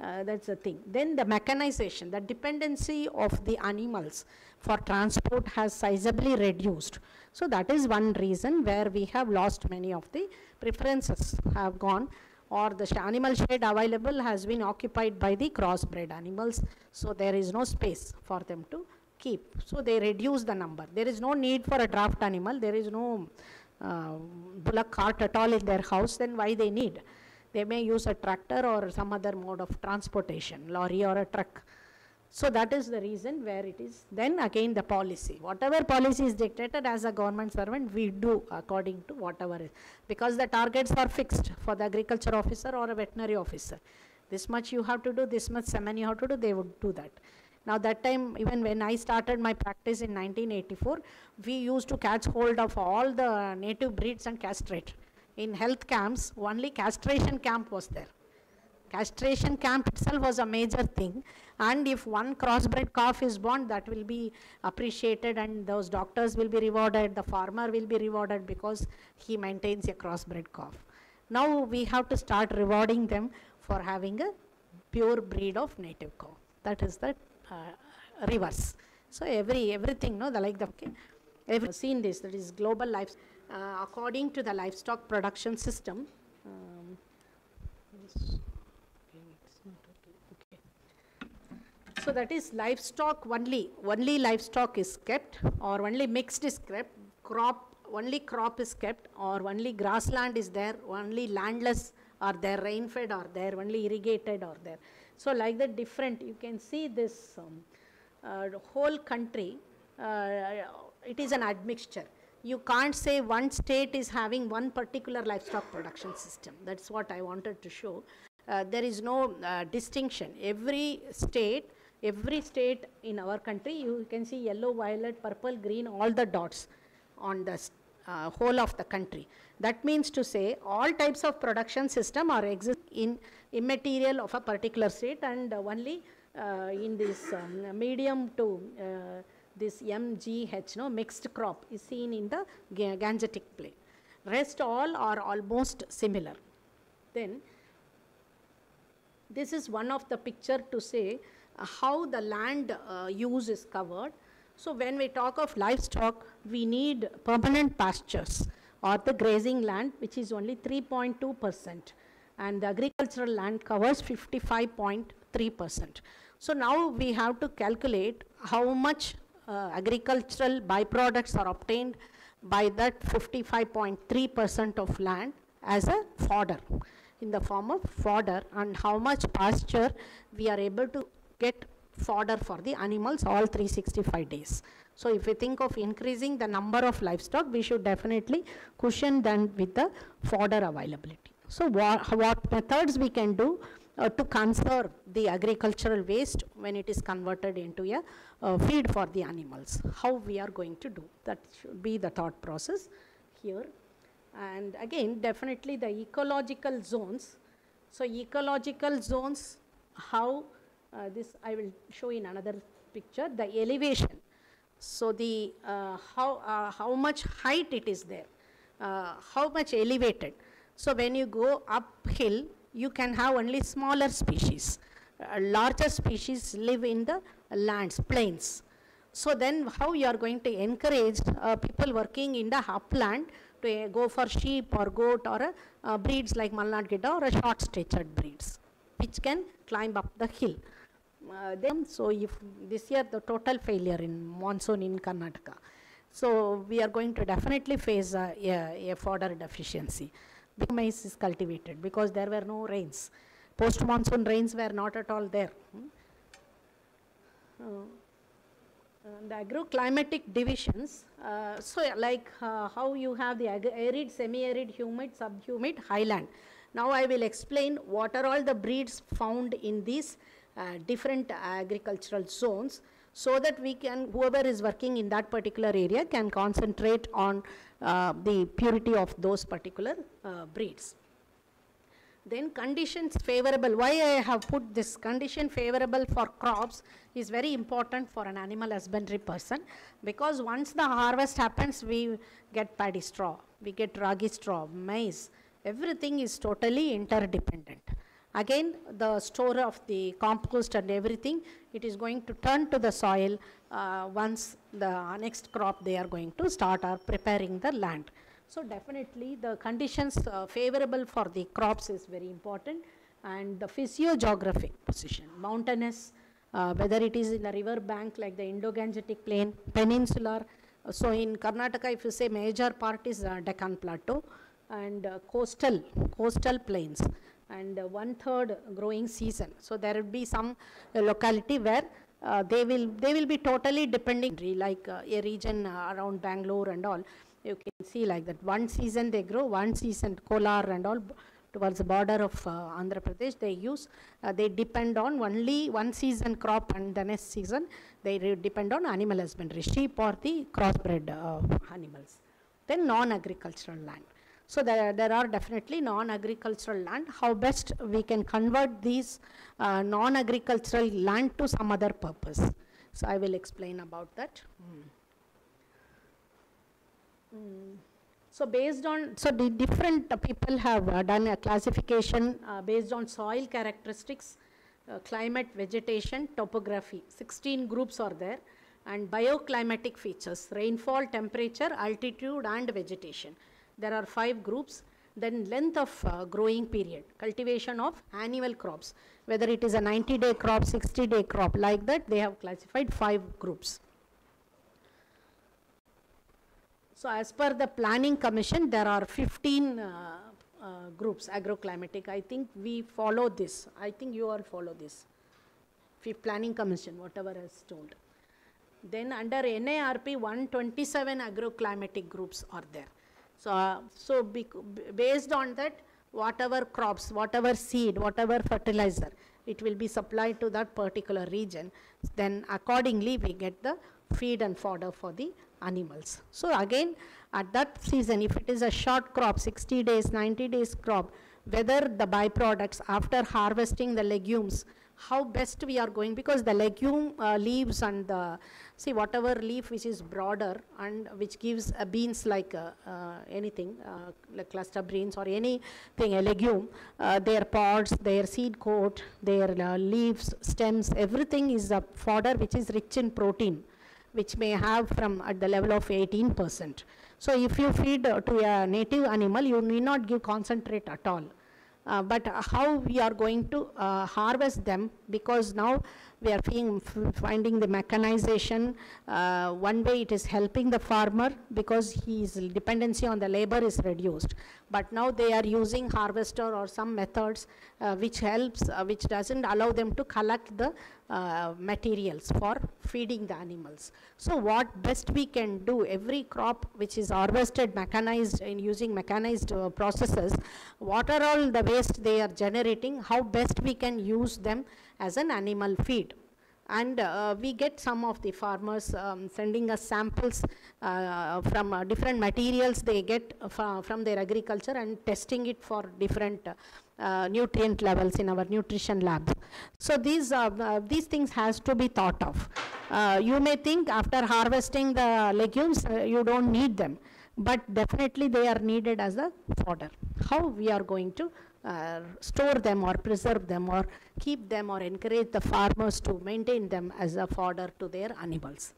Uh, that's the thing. Then the mechanization, the dependency of the animals for transport has sizably reduced. So that is one reason where we have lost many of the preferences have gone or the animal shade available has been occupied by the crossbred animals. So there is no space for them to keep. So they reduce the number. There is no need for a draft animal. There is no uh, bullock cart at all in their house. Then why they need? They may use a tractor or some other mode of transportation, lorry or a truck. So that is the reason where it is. Then again the policy. Whatever policy is dictated as a government servant, we do according to whatever is. Because the targets are fixed for the agriculture officer or a veterinary officer. This much you have to do, this much semen you have to do, they would do that. Now that time, even when I started my practice in 1984, we used to catch hold of all the native breeds and castrate. In health camps, only castration camp was there. Castration camp itself was a major thing. And if one crossbred calf is born that will be appreciated and those doctors will be rewarded the farmer will be rewarded because he maintains a crossbred calf now we have to start rewarding them for having a pure breed of native cow that is the uh, reverse. So every everything no the like the okay, every seen this that is global life uh, according to the livestock production system um, So that is livestock only, only livestock is kept or only mixed is kept, crop, only crop is kept or only grassland is there, only landless are there, rain-fed are there, only irrigated are there. So like that different, you can see this um, uh, whole country, uh, it is an admixture. You can't say one state is having one particular livestock production system. That's what I wanted to show. Uh, there is no uh, distinction. Every state, every state in our country, you can see yellow, violet, purple, green, all the dots on the uh, whole of the country. That means to say all types of production system are exist in immaterial of a particular state and only uh, in this um, medium to uh, this MGH, no, mixed crop is seen in the Gangetic plain. Rest all are almost similar. Then this is one of the picture to say uh, how the land uh, use is covered. So when we talk of livestock, we need permanent pastures or the grazing land, which is only 3.2%, and the agricultural land covers 55.3%. So now we have to calculate how much Uh, agricultural byproducts are obtained by that 55.3% of land as a fodder in the form of fodder and how much pasture we are able to get fodder for the animals all 365 days. So if we think of increasing the number of livestock, we should definitely cushion them with the fodder availability. So what, what methods we can do uh, to conserve the agricultural waste when it is converted into a uh, feed for the animals? How we are going to do? That should be the thought process here. And again, definitely the ecological zones. So ecological zones, how uh, this I will show in another picture, the elevation. So the, uh, how, uh, how much height it is there, uh, how much elevated. So when you go uphill, you can have only smaller species. Uh, larger species live in the lands, plains. So then how you are going to encourage uh, people working in the upland to uh, go for sheep or goat or uh, breeds like Malnad Gidda or short statured breeds, which can climb up the hill. Uh, then, so if this year the total failure in monsoon in Karnataka. So we are going to definitely face a, a, a fodder deficiency. Maize is cultivated because there were no rains. Post monsoon rains were not at all there. Hmm. Uh, uh, the agroclimatic divisions, uh, so like uh, how you have the arid, semi-arid, humid, subhumid, highland. Now I will explain what are all the breeds found in these uh, different agricultural zones so that we can, whoever is working in that particular area can concentrate on uh, the purity of those particular uh, breeds. Then conditions favorable, why I have put this condition favorable for crops is very important for an animal husbandry person because once the harvest happens, we get paddy straw, we get ragi straw, maize, everything is totally interdependent. Again, the store of the compost and everything, it is going to turn to the soil uh, once the next crop they are going to start or preparing the land. So definitely the conditions uh, favorable for the crops is very important and the physiogeographic position, mountainous, uh, whether it is in a river bank like the Indo-Gangetic plain, peninsular. uh, so in Karnataka, if you say major part is uh, Deccan Plateau and uh, coastal, coastal plains and uh, one third growing season. So there will be some uh, locality where uh, they will they will be totally depending like uh, a region uh, around Bangalore and all. You can see like that. One season they grow, one season Kolar and all towards the border of uh, Andhra Pradesh. They use they depend on only one season crop and the next season they depend on animal husbandry, sheep or the crossbred animals. Then non-agricultural land. So there, there are definitely non-agricultural land. How best we can convert these uh, non-agricultural land to some other purpose. So I will explain about that. Mm. Mm. So based on, so the different uh, people have uh, done a classification uh, based on soil characteristics, uh, climate, vegetation, topography. 16 groups are there and bioclimatic features, rainfall, temperature, altitude and vegetation. There are five groups. Then length of uh, growing period, cultivation of annual crops, whether it is a 90 day crop, 60 day crop, like that they have classified five groups. So as per the planning commission, there are 15 uh, uh, groups agroclimatic. I think we follow this. I think you all follow this. Fifth planning commission, whatever is told. Then under NARP, 127 agroclimatic groups are there. So, uh, so based on that, whatever crops, whatever seed, whatever fertilizer, it will be supplied to that particular region. Then accordingly, we get the feed and fodder for the animals. So again, at that season, if it is a short crop, 60 days, 90 days crop, whether the byproducts after harvesting the legumes, how best we are going, because the legume uh, leaves and the, see whatever leaf which is broader and which gives beans like uh, uh, anything, uh, like cluster beans or anything, a legume, uh, their pods, their seed coat, their uh, leaves, stems, everything is a fodder which is rich in protein which may have from at the level of 18%. So if you feed to a native animal, you need not give concentrate at all. But how we are going to harvest them because now we are finding the mechanization. Uh, one way it is helping the farmer because his dependency on the labor is reduced. But now they are using harvester or some methods uh, which helps, uh, which doesn't allow them to collect the uh, materials for feeding the animals. So what best we can do, every crop which is harvested mechanized in using mechanized uh, processes, what are all the waste they are generating, how best we can use them as an animal feed. And uh, we get some of the farmers um, sending us samples uh, from uh, different materials they get from their agriculture and testing it for different uh, nutrient levels in our nutrition lab. So these, uh, uh, these things has to be thought of. You may think after harvesting the legumes, you don't need them, but definitely they are needed as a fodder. How we are going to uh, store them or preserve them or keep them or encourage the farmers to maintain them as a fodder to their animals.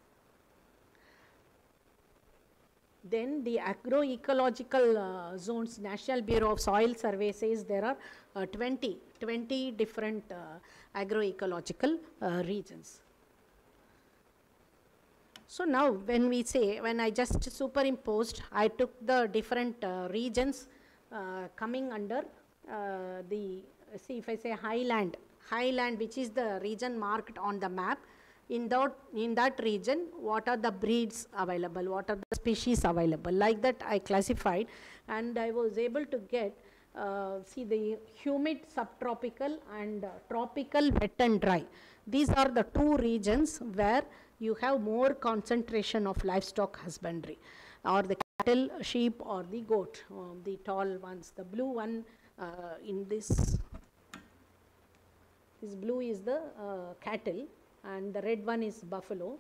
Then the agroecological uh, zones, National Bureau of Soil Survey says there are uh, 20, 20 different uh, agroecological uh, regions. So now when we say, when I just superimposed, I took the different uh, regions coming under uh, the, see if I say highland, highland which is the region marked on the map, in that, in that region, what are the breeds available, what are the species available. Like that I classified and I was able to get, uh, see the humid subtropical and uh, tropical wet and dry. These are the two regions where you have more concentration of livestock husbandry or the cattle, sheep or the goat, um, the tall ones. The blue one uh, in this, this blue is the uh, cattle and the red one is buffalo.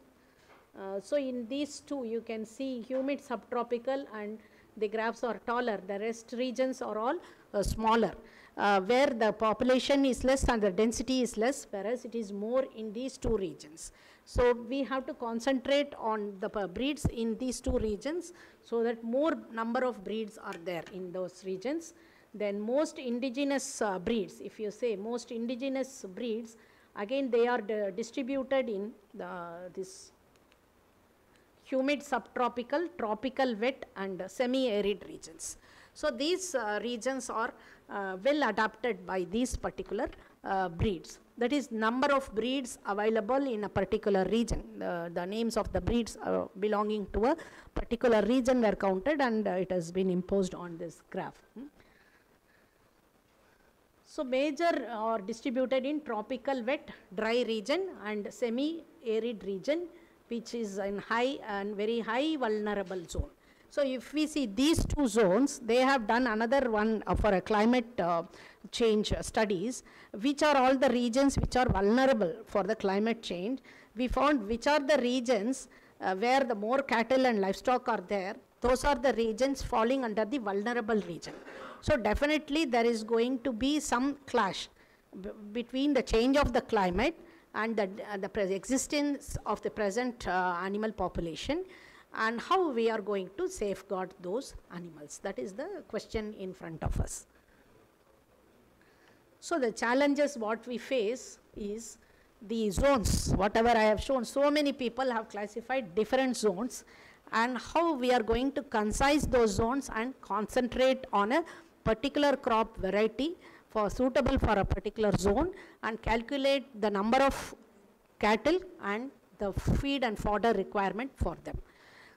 Uh, so in these two you can see humid subtropical and the graphs are taller, the rest regions are all uh, smaller. Uh, where the population is less and the density is less, whereas it is more in these two regions. So we have to concentrate on the breeds in these two regions so that more number of breeds are there in those regions. Then most indigenous uh, breeds, if you say most indigenous breeds, again they are distributed in the, this humid subtropical, tropical wet and semi-arid regions. So these uh, regions are uh, well adapted by these particular uh, breeds. That is number of breeds available in a particular region. The, names of the breeds uh, belonging to a particular region were counted and uh, it has been imposed on this graph. Hmm. So major are distributed in tropical wet dry region and semi-arid region which is in high and very high vulnerable zone. So if we see these two zones, they have done another one uh, for a climate uh, change uh, studies, which are all the regions which are vulnerable for the climate change. We found which are the regions uh, where the more cattle and livestock are there, those are the regions falling under the vulnerable region. So definitely there is going to be some clash between the change of the climate and the, uh, the existence of the present uh, animal population and how we are going to safeguard those animals. That is the question in front of us. So the challenges what we face is the zones, whatever I have shown, so many people have classified different zones and how we are going to concise those zones and concentrate on a particular crop variety for suitable for a particular zone and calculate the number of cattle and the feed and fodder requirement for them.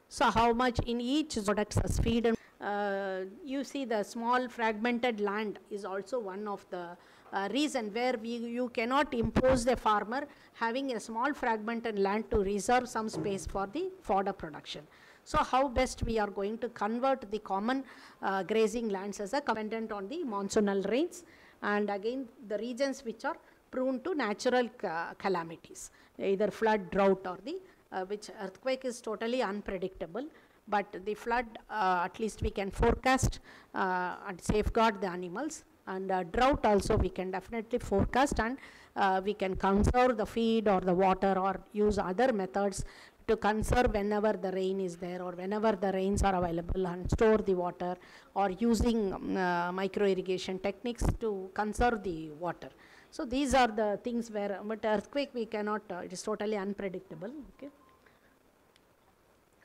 So how much in each products as feed and uh, you see the small fragmented land is also one of the uh, reason where we, you cannot impose the farmer having a small fragmented land to reserve some space for the fodder production. So how best we are going to convert the common uh, grazing lands as a dependent on the monsoonal rains and again the regions which are prone to natural ca- calamities, either flood, drought or the uh, which earthquake is totally unpredictable. But the flood uh, at least we can forecast uh, and safeguard the animals and uh, drought also we can definitely forecast and uh, we can conserve the feed or the water or use other methods to conserve whenever the rain is there or whenever the rains are available and store the water or using um, uh, micro irrigation techniques to conserve the water. So these are the things where, but earthquake we cannot, uh, it is totally unpredictable, okay.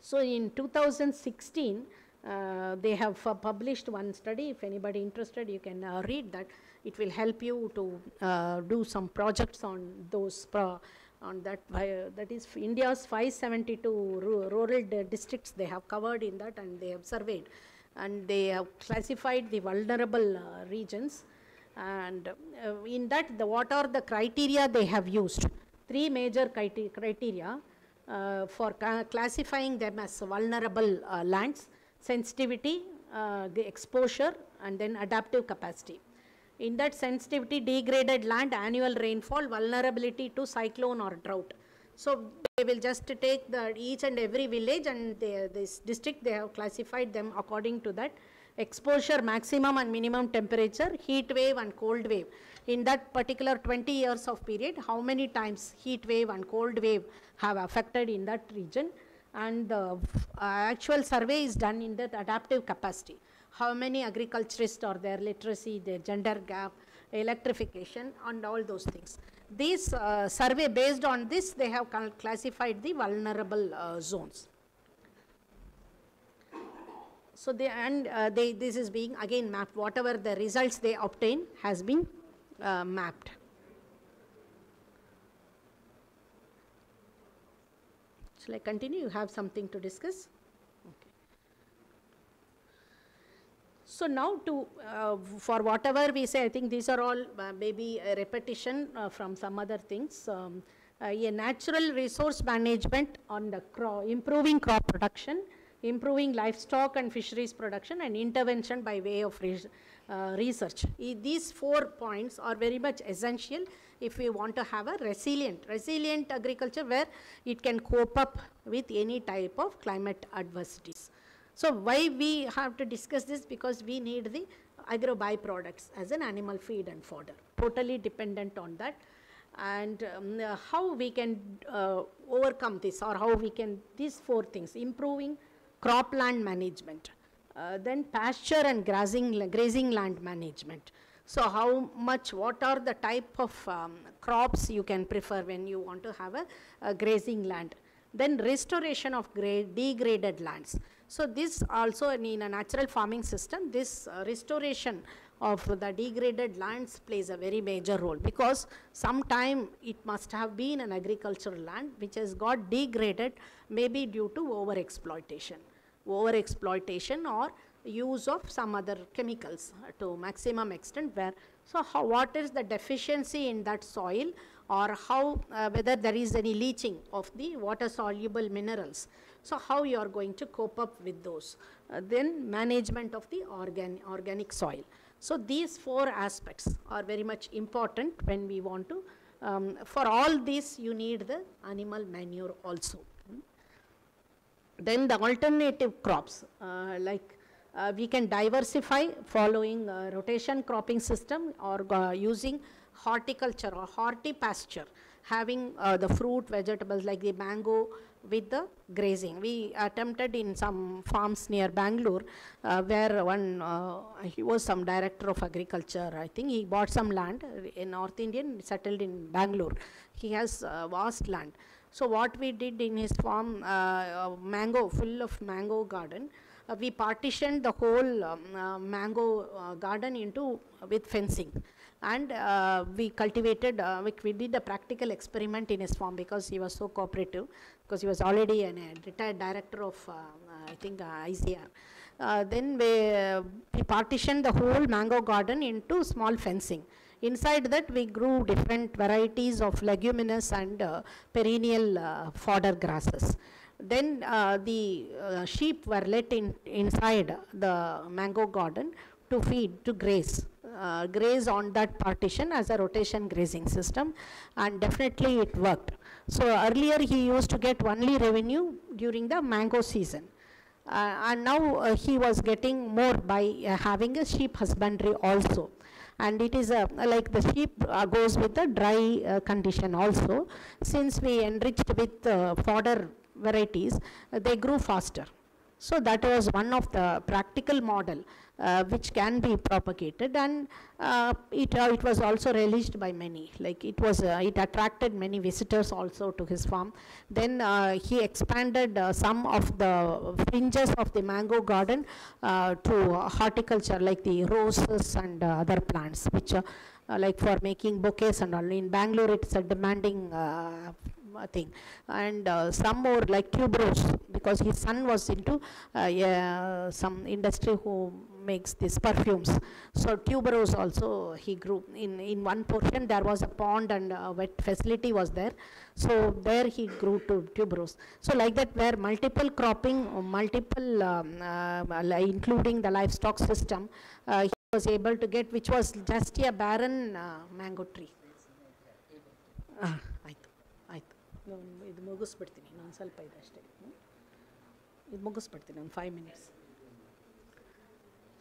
So in 2016, uh, they have uh, published one study. If anybody interested, you can uh, read that. It will help you to uh, do some projects on those pro- on that. vi- that is India's 572 rural districts they have covered in that, and they have surveyed, and they have classified the vulnerable uh, regions. And uh, in that, the what are the criteria they have used? Three major criteria uh, for classifying them as vulnerable uh, lands, sensitivity, uh, the exposure, and then adaptive capacity. In that sensitivity, degraded land, annual rainfall, vulnerability to cyclone or drought. So they will just take the each and every village and they, this district, they have classified them according to that exposure maximum and minimum temperature, heat wave and cold wave. In that particular 20 years of period, how many times heat wave and cold wave have affected in that region and the uh, actual survey is done in that adaptive capacity. How many agriculturists are there, literacy, their gender gap, electrification and all those things. This uh, survey based on this they have classified the vulnerable uh, zones. So they, and uh, they, this is being again mapped, whatever the results they obtain has been uh, mapped. Shall I continue? You have something to discuss? So now to, uh, for whatever we say, I think these are all uh, maybe a repetition uh, from some other things. Um, uh, a natural resource management on the improving crop production, improving livestock and fisheries production and intervention by way of uh, research. I- these four points are very much essential if we want to have a resilient, resilient agriculture where it can cope up with any type of climate adversities. So why we have to discuss this? Because we need the agro byproducts as an animal feed and fodder, totally dependent on that. And um, uh, how we can uh, overcome this or how we can, these four things, improving cropland management, uh, then pasture and grazing, grazing land management. So how much, what are the type of um, crops you can prefer when you want to have a, a grazing land? Then restoration of degraded lands. So this also in a natural farming system, this uh, restoration of the degraded lands plays a very major role because sometime it must have been an agricultural land which has got degraded maybe due to over exploitation. Over exploitation or use of some other chemicals to maximum extent where so how, what is the deficiency in that soil or how uh, whether there is any leaching of the water soluble minerals? So how you are going to cope up with those? Uh, then management of the organ organic soil. So these four aspects are very much important when we want to um, for all this you need the animal manure also. Then the alternative crops, uh, like uh, we can diversify following uh, rotation cropping system or uh, using horticulture or horti pasture having uh, the fruit, vegetables like the mango with the grazing. We attempted in some farms near Bangalore uh, where one, uh, he was some director of agriculture, I think he bought some land in North Indian, settled in Bangalore. He has vast land. So what we did in his farm, mango, full of mango garden, we partitioned the whole um, uh, mango uh, garden into with fencing. And uh, we cultivated uh, we, we did a practical experiment in his farm because he was so cooperative because he was already an, a retired director of uh, uh, i think uh, icr uh, then we, uh, we partitioned the whole mango garden into small fencing. Inside that we grew different varieties of leguminous and uh, perennial uh, fodder grasses then uh, the uh, sheep were let in inside the mango garden to feed to graze uh, graze on that partition as a rotation grazing system. And definitely it worked. So earlier he used to get only revenue during the mango season. Uh, and now uh, he was getting more by uh, having a sheep husbandry also. And it is a like the sheep uh, goes with the dry uh, condition also. Since we enriched with uh, fodder varieties uh, they grew faster. So that was one of the practical model uh, which can be propagated and uh, it, uh, it was also relished by many. Like it was uh, it attracted many visitors also to his farm. Then uh, he expanded some of the fringes of the mango garden to horticulture like the roses and other plants which like for making bouquets and all. In bangalore it's a demanding thing. And uh, some more like tuberose because his son was into uh, yeah, some industry who makes these perfumes. So tuberose also he grew in in one portion there was a pond and a wet facility was there. So there he grew to tuberose. So like that where multiple cropping uh, multiple um, uh, including the livestock system uh, he was able to get which was just a barren uh, mango tree ಇದು ಮುಗಿಸ್ಬಿಡ್ತೀನಿ ಇನ್ನೊಂದು ಸ್ವಲ್ಪ ಇದೆ ಅಷ್ಟೇ ಹ್ಮ್? ಇದು ಮುಗಿಸ್ಬಿಡ್ತೀನಿ ಒಂದು five minutes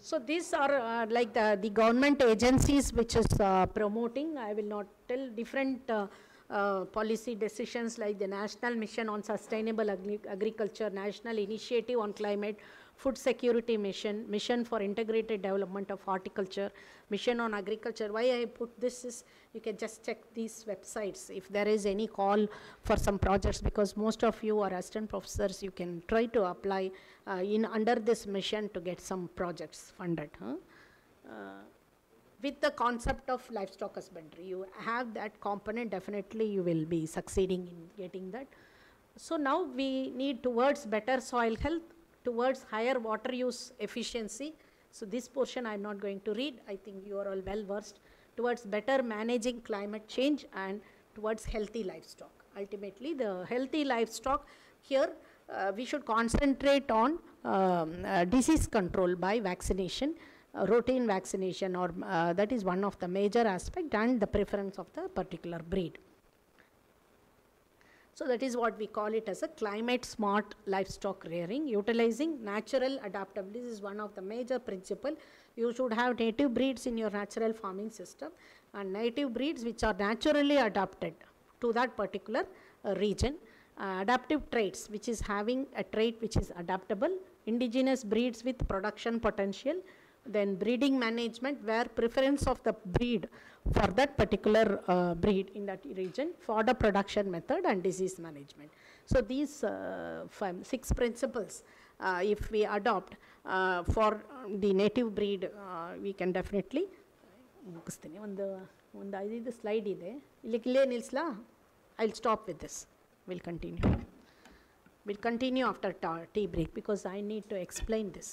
So these are uh, like the, the government agencies which is uh, promoting, I will not tell different uh, uh, policy decisions like the National Mission on Sustainable Agri- Agriculture, National Initiative on Climate, Food Security Mission, Mission for Integrated Development of Horticulture, Mission on Agriculture. Why I put this is you can just check these websites if there is any call for some projects because most of you are assistant professors, you can try to apply uh, in under this mission to get some projects funded. Huh? Uh, with the concept of livestock husbandry, you have that component, definitely you will be succeeding in getting that. So now we need towards better soil health, towards higher water use efficiency. So this portion I'm not going to read, I think you are all well versed, towards better managing climate change and towards healthy livestock. Ultimately, the healthy livestock here, uh, we should concentrate on um, uh, disease control by vaccination, uh, routine vaccination or uh, that is one of the major aspect and the preference of the particular breed. So that is what we call it as a climate smart livestock rearing, utilizing natural adaptability. Is one of the major principle. You should have native breeds in your natural farming system and native breeds which are naturally adapted to that particular uh, region. Uh, adaptive traits which is having a trait which is adaptable, indigenous breeds with production potential, then breeding management where preference of the breed for that particular uh, breed in that region, fodder production method and disease management. So these uh, five, six principles uh, if we adopt uh, for the native breed uh, we can definitely ಮುಗಿಸ್ತೀನಿ ಒಂದು ಒಂದು ಐದೈದು slide ಇದೆ ಇಲ್ಲಿ ಇಲ್ಲೇ ನಿಲ್ಲಿಸ್ಲಾ I will stop with this will continue will continue after ಟಾ tea break because I need to explain this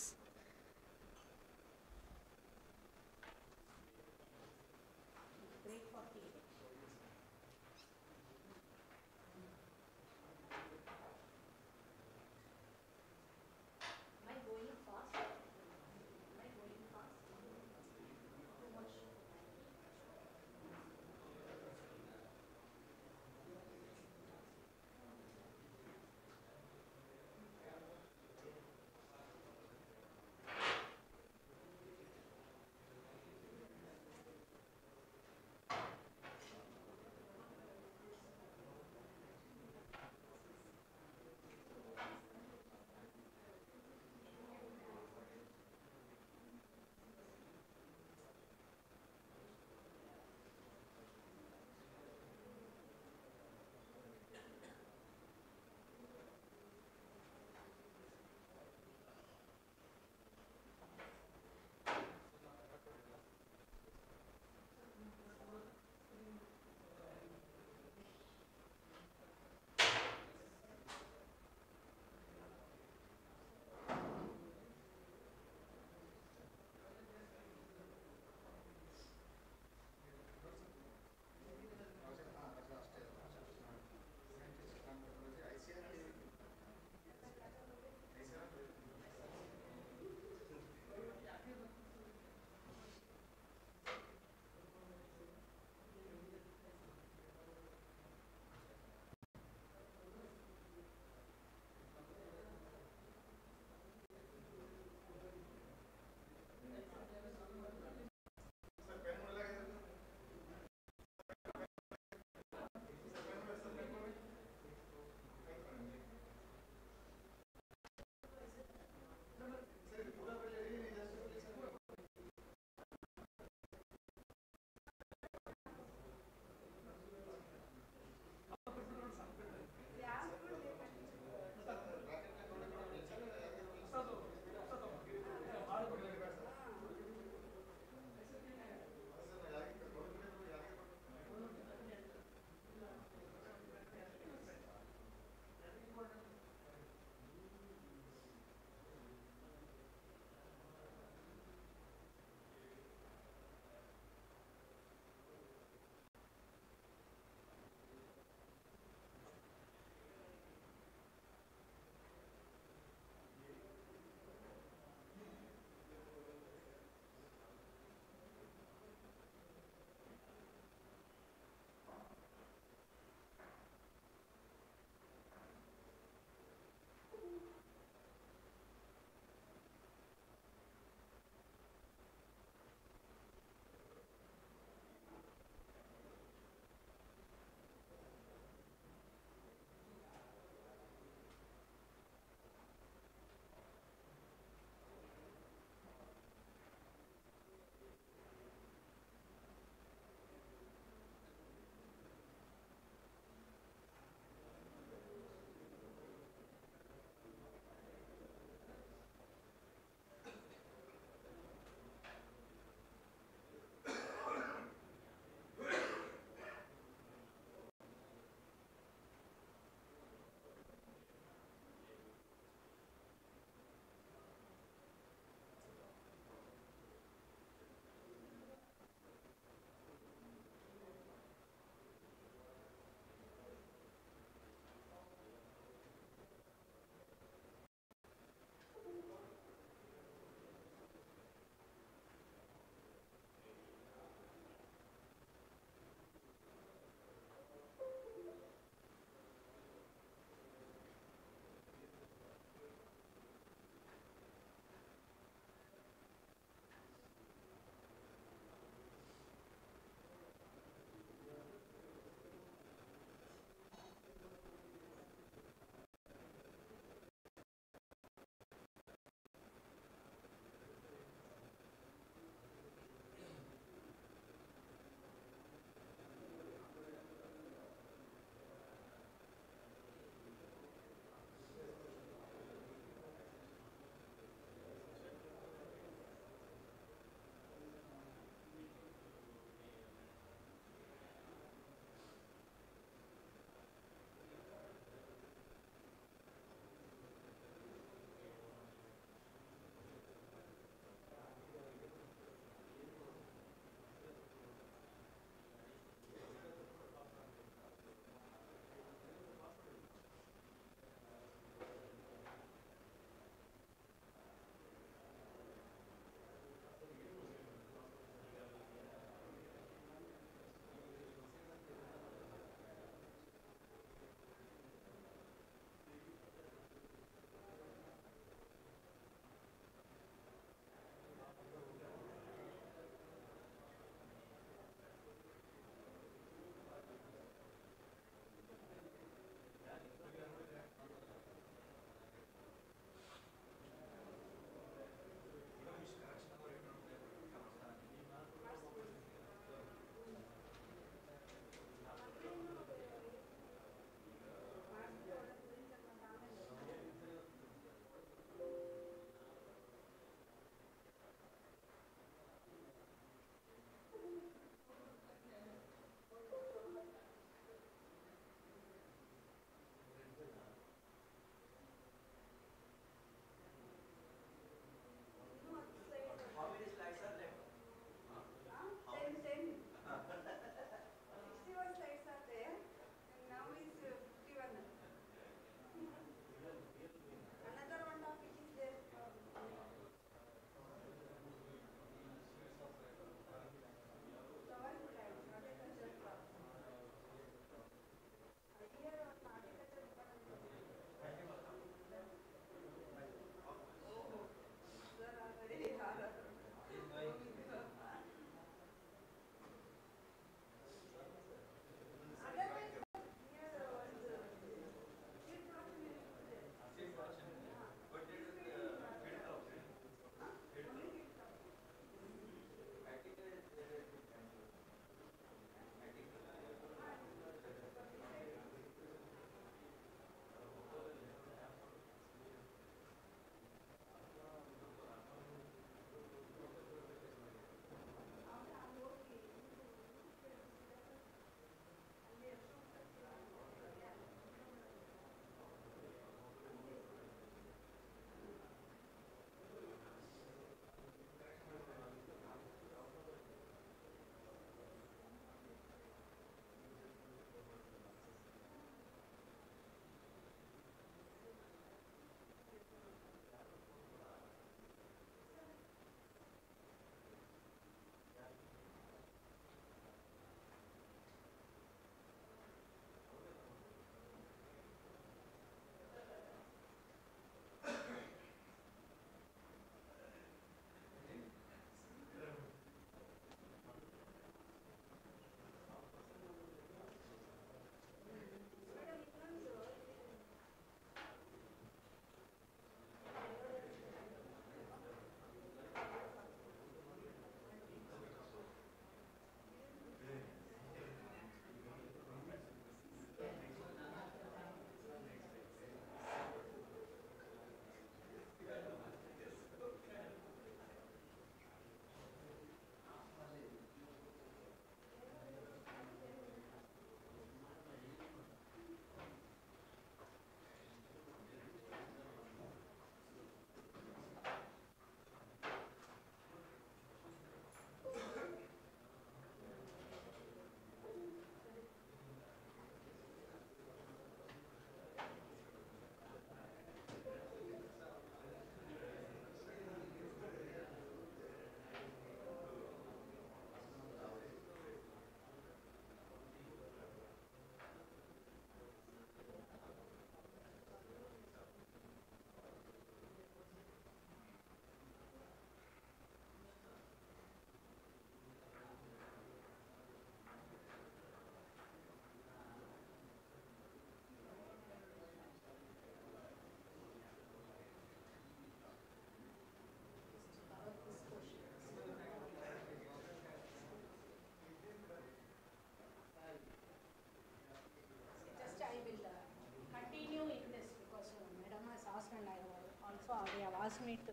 asked me to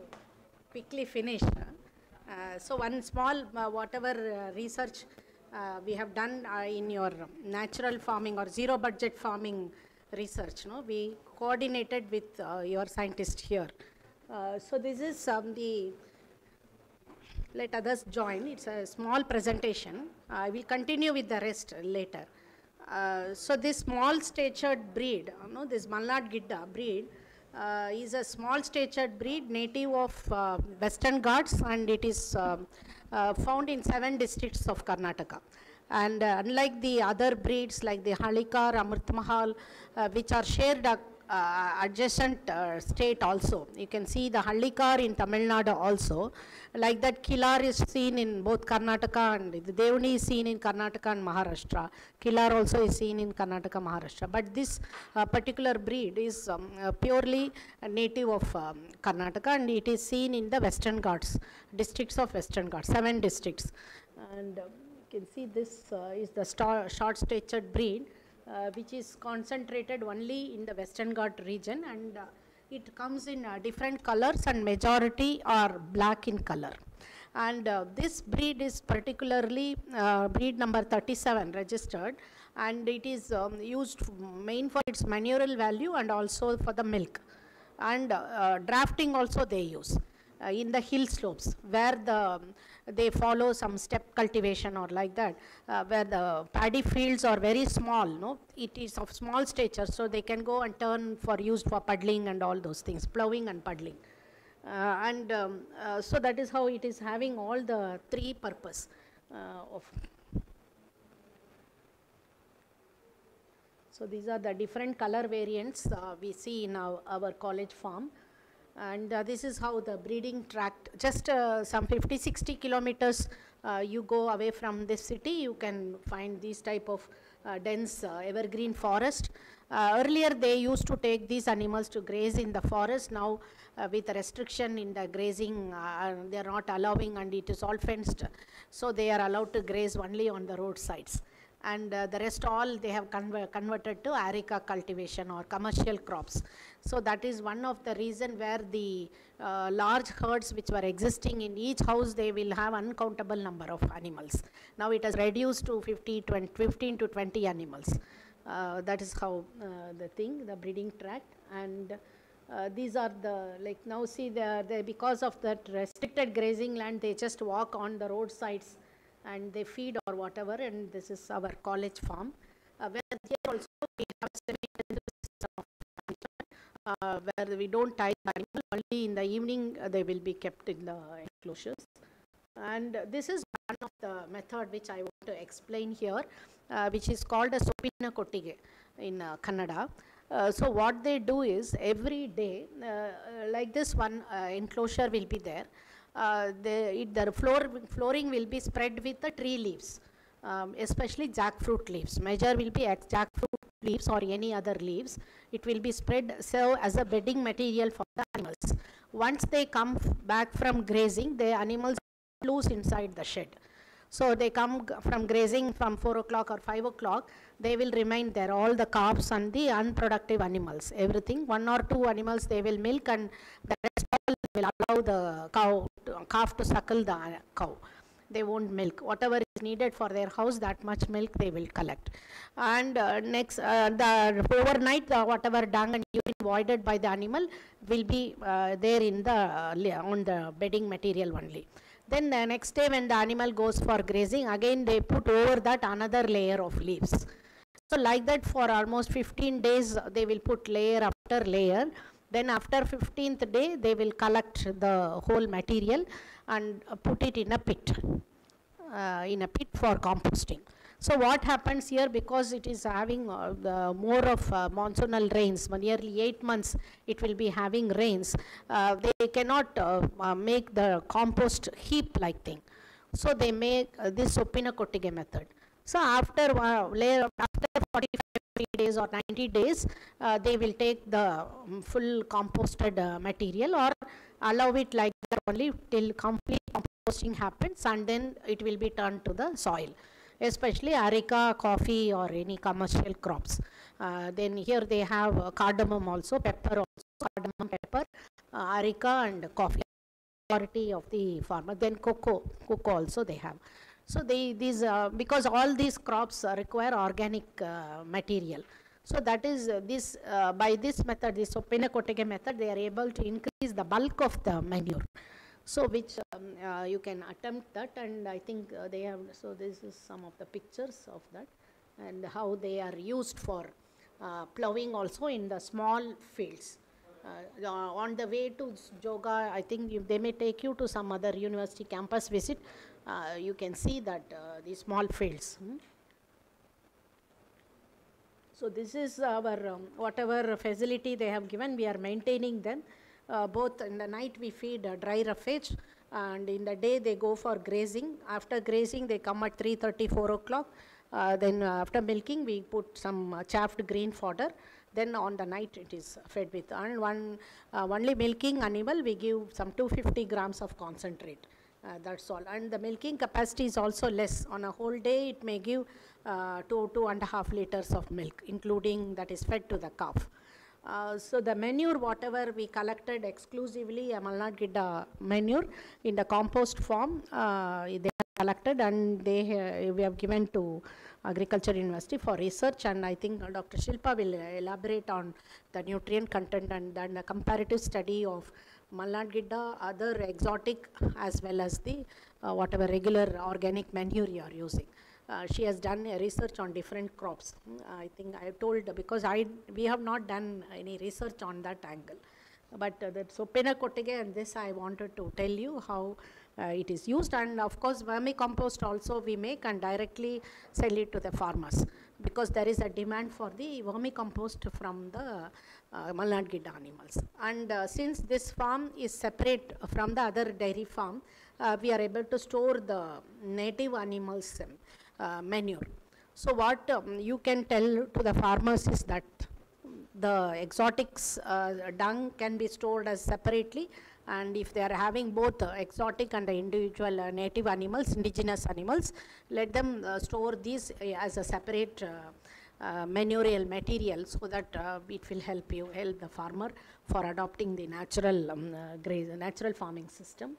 quickly finish. Uh, so one small, uh, whatever uh, research uh, we have done in your natural farming or zero budget farming research, no, we coordinated with your scientist here. So this is um, the let others join. It's a small presentation. I will continue with the rest later. Uh, so this small statured breed, you know, this Malnad Gidda breed, uh, is a small statured breed native of uh, Western Ghats and it is um, uh, found in seven districts of Karnataka. And uh, unlike the other breeds like the Hallikar, Amrit Mahal, uh, which are shared uh, adjacent uh, state also. You can see the Hallikar in Tamil Nadu also. Like that Khillar is seen in both Karnataka and the Devani is seen in Karnataka and Maharashtra. Khillar also is seen in Karnataka, Maharashtra. But this uh, particular breed is um, uh, purely native of um, Karnataka and it is seen in the Western Ghats, districts of Western Ghats, seven districts. And um, you can see this uh, is the star, short statured breed which is concentrated only in the Western Ghat region and uh, it comes in uh, different colors and majority are black in color. And uh, this breed is particularly uh, breed number 37 registered and it is um, used main for its manurial value and also for the milk. And uh, uh, drafting also they use uh, in the hill slopes where the um, they follow some step cultivation or like that uh, where the paddy fields are very small no? It is of small stature so they can go and turn for used for puddling and all those things plowing and puddling. Uh, and um, uh, so that is how it is having all the three purpose uh, of. So these are the different color variants uh, we see in our, our college farm and uh, this is how the breeding tract just uh, some 50 60 kilometers uh, you go away from this city you can find these type of dense evergreen forest. Earlier they used to take these animals to graze in the forest. Now uh, with restriction in the grazing uh, they are not allowing and it is all fenced. So they are allowed to graze only on the roadsides and uh, the rest all they have conver- converted to areca cultivation or commercial crops. So that is one of the reason where the uh, large herds which were existing in each house they will have uncountable number of animals. Now it has reduced to 50, 20, 15 to 20 animals. Uh, that is how uh, the thing, the breeding tract and uh, these are the like now see the, the because of that restricted grazing land they just walk on the roadsides and they feed or whatever and this is our college farm. Uh, where here also we have semi uh, where we don't tie the animal. Only in the evening uh, they will be kept in the enclosures. And this is one of the method which I want to explain here uh, which is called a sopina kottige in Kannada. Uh, so what they do is every day uh, like this one uh, enclosure will be there the, it, the floor, flooring will be spread with the tree leaves, um, especially jackfruit leaves. Major will be jackfruit leaves or any other leaves. It will be spread so as a bedding material for the animals. Once they come back from grazing, the animals loose inside the shed. So they come from grazing from 4 o'clock or 5 o'clock, they will remain there, all the calves and the unproductive animals, everything. One or two animals they will milk and the will allow the cow, to- calf to suckle the cow. They won't milk. Whatever is needed for their house, that much milk they will collect. And uh, next, uh, the overnight, the whatever dung and urine voided by the animal will be uh, there in the, uh, on the bedding material only. Then the next day when the animal goes for grazing, again they put over that another layer of leaves. So like that for almost 15 days, they will put layer after layer. Then after 15th day, they will collect the whole material and put it in a pit, uh, in a pit for composting. So what happens here, because it is having uh, more of uh, monsoonal rains, nearly eight months it will be having rains, uh, they cannot uh, uh, make the compost heap-like thing. So they make uh, this Sopina Kottige method. So after layer, after 45 days or 90 days, uh, they will take the um, full composted uh, material or allow it like that only till complete composting happens and then it will be turned to the soil especially areca, coffee or any commercial crops. Uh, then here they have cardamom also, pepper also, cardamom pepper uh, areca and coffee majority of the farmer. Then cocoa, cocoa also they have. So they these uh, because all these crops require organic uh, material. So that is uh, this uh, by this method, this Sopina Kottige method, they are able to increase the bulk of the manure. So which um, uh, you can attempt that, and I think they have. So this is some of the pictures of that, and how they are used for plowing also in the small fields. Uh, on the way to Joga, I think they may take you to some other university campus visit. Uh, you can see that uh, the small fields. hmm. So this is our, um, whatever facility they have given, we are maintaining them. Uh, both in the night we feed uh, dry roughage and in the day they go for grazing. After grazing they come at 3.30, 4 o'clock. Uh, then after milking we put some uh, chaffed green fodder. Then on the night it is fed with. And one, uh, only milking animal we give some 250 grams of concentrate. Uh, that's all. And the milking capacity is also less. On a whole day, it may give uh, two, two and a half liters of milk, including that is fed to the calf. Uh, so the manure, whatever we collected exclusively, a Malnad Gidda manure in the compost form, uh, they collected and they ha- we have given to Agriculture University for research and I think uh, Dr. Shilpa will elaborate on the nutrient content and then the comparative study of Malnad Gidda, other exotic as well as the uh, whatever regular organic manure you are using. Uh, she has done a research on different crops. Mm, I think I told because I we have not done any research on that angle. But uh, that Sopina Kottige and this I wanted to tell you how uh, it is used and of course vermicompost also we make and directly sell it to the farmers because there is a demand for the vermicompost from the Malnad Gidda animals. And uh, since this farm is separate from the other dairy farm, uh, we are able to store the native animals um, uh, manure. So what um, you can tell to the farmers is that the exotics uh, dung can be stored as separately and if they are having both uh, exotic and individual uh, native animals, indigenous animals, let them uh, store these uh, as a separate uh, manurial material so that uh, it will help you, help the farmer for adopting the natural um, uh, graze, natural farming system.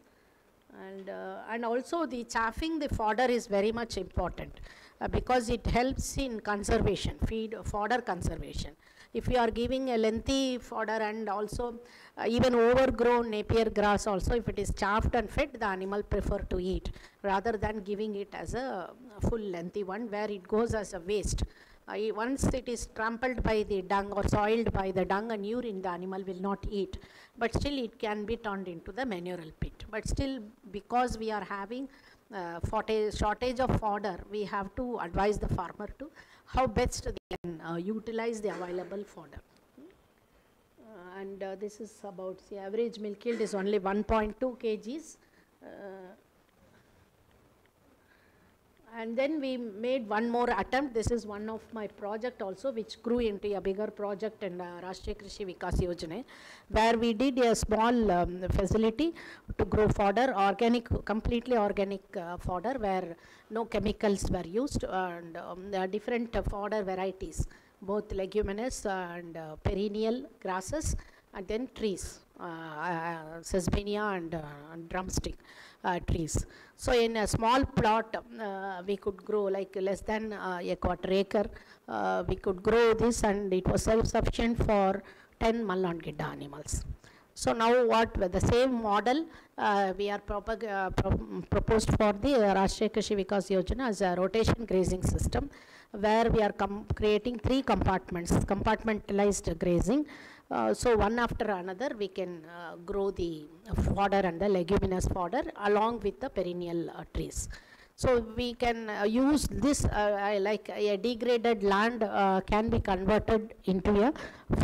And, uh, and also the chaffing the fodder is very much important uh, because it helps in conservation, feed fodder conservation. If you are giving a lengthy fodder and also uh, even overgrown napier grass also, if it is chaffed and fed, the animal prefer to eat rather than giving it as a full lengthy one where it goes as a waste. Uh, once it is trampled by the dung or soiled by the dung and urine, the animal will not eat. But still, it can be turned into the manural pit. But still, because we are having uh, shortage of fodder, we have to advise the farmer to how best they can uh, utilize the available fodder. Uh, and uh, this is about the average milk yield is only 1.2 kgs. And then we made one more attempt. This is one of my project also, which grew into a bigger project in uh, Rashtriya Krishi Vikas where we did a small um, facility to grow fodder, organic, completely organic uh, fodder, where no chemicals were used, and um, there are different uh, fodder varieties, both leguminous and uh, perennial grasses, and then trees, uh, uh, sesbania and, uh, drumstick uh, trees. So in a small plot, we could grow like less than a quarter acre. We could grow this and it was self-sufficient for 10 Malnad Gidda animals. So now what, the same model, uh, we are uh, pro- proposed for the Rashtriya Krishi Vikas Yojana as a rotation grazing system, where we are creating three compartments, compartmentalized grazing. Uh, so one after another, we can uh, grow the fodder and the leguminous fodder along with the perennial uh, trees. So we can uh, use this, uh, like a degraded land uh, can be converted into a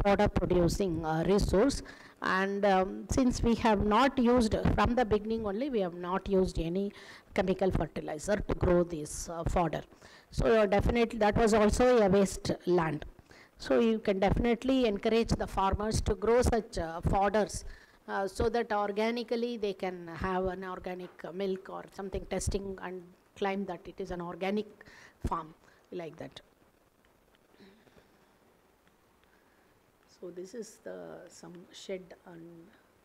fodder producing resource. And um, since we have not used, from the beginning only, we have not used any chemical fertilizer to grow this fodder. So definitely that was also a waste land. So you can definitely encourage the farmers to grow such uh, fodders uh, so that organically they can have an organic uh, milk or something testing and claim that it is an organic farm like that. So this is the some shed and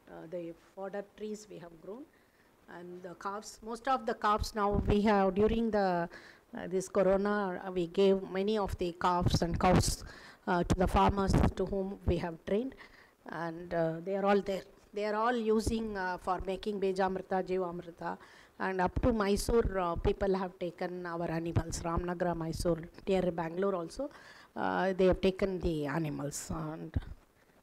uh, the fodder trees we have grown. And the calves, most of the calves now we have during the uh, this corona, we gave many of the calves and cows to the farmers to whom we have trained, and uh, they are all there. They are all using uh, for making Bijamrita, Jivamrita, and up to Mysore, uh, people have taken our animals. Ramnagar, Mysore, near Bangalore also, uh, they have taken the animals, and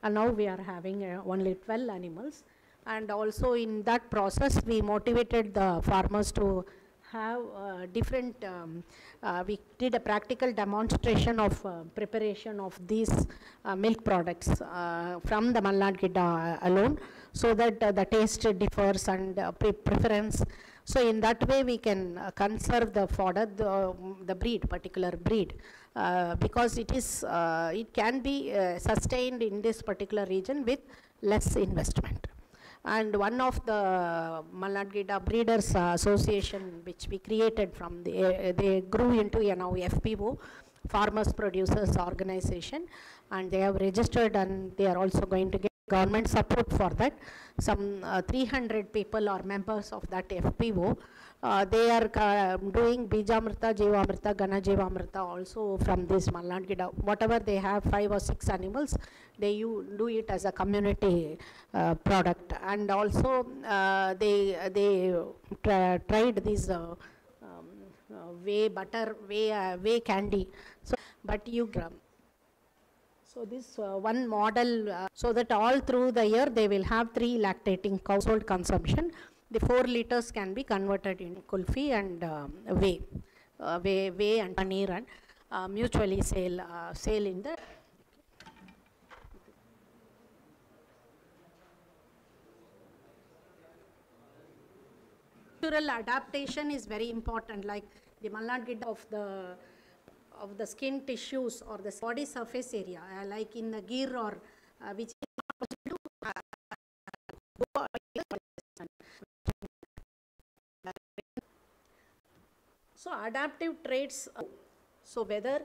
and now we are having uh, only 12 animals and also in that process we motivated the farmers to have uh, different um, uh, we did a practical demonstration of uh, preparation of these uh, milk products uh, from the Malnad Gidda alone so that uh, the taste differs and uh, pre- preference. So in that way we can uh, conserve the fodder the, the breed particular breed uh, because it is uh, it can be uh, sustained in this particular region with less investment and one of the Malnad Gidda Breeders uh, Association which we created from the uh, they grew into now FPO farmers producers organization. And they have registered and they are also going to get government support for that. Some uh, 300 people are members of that FPO uh, they are uh, doing Bijamrita, Jivamrita, Ghana Jivamrita also from this Malnad Whatever they have, five or six animals, they do it as a community uh, product. And also uh, they, they tra- tried this uh, um, whey butter, uh, whey candy. So, but you gram. So this uh, one model, uh, so that all through the year they will have three lactating household consumption. The four liters can be converted in kulfi and um, whey, uh, whey, whey and paneer and uh, mutually sale, uh, sale in the Natural adaptation is very important, like the Malnad of the of the skin tissues or the body surface area, uh, like in the Gir or uh, which is not possible to, uh, go- So adaptive traits, uh, so whether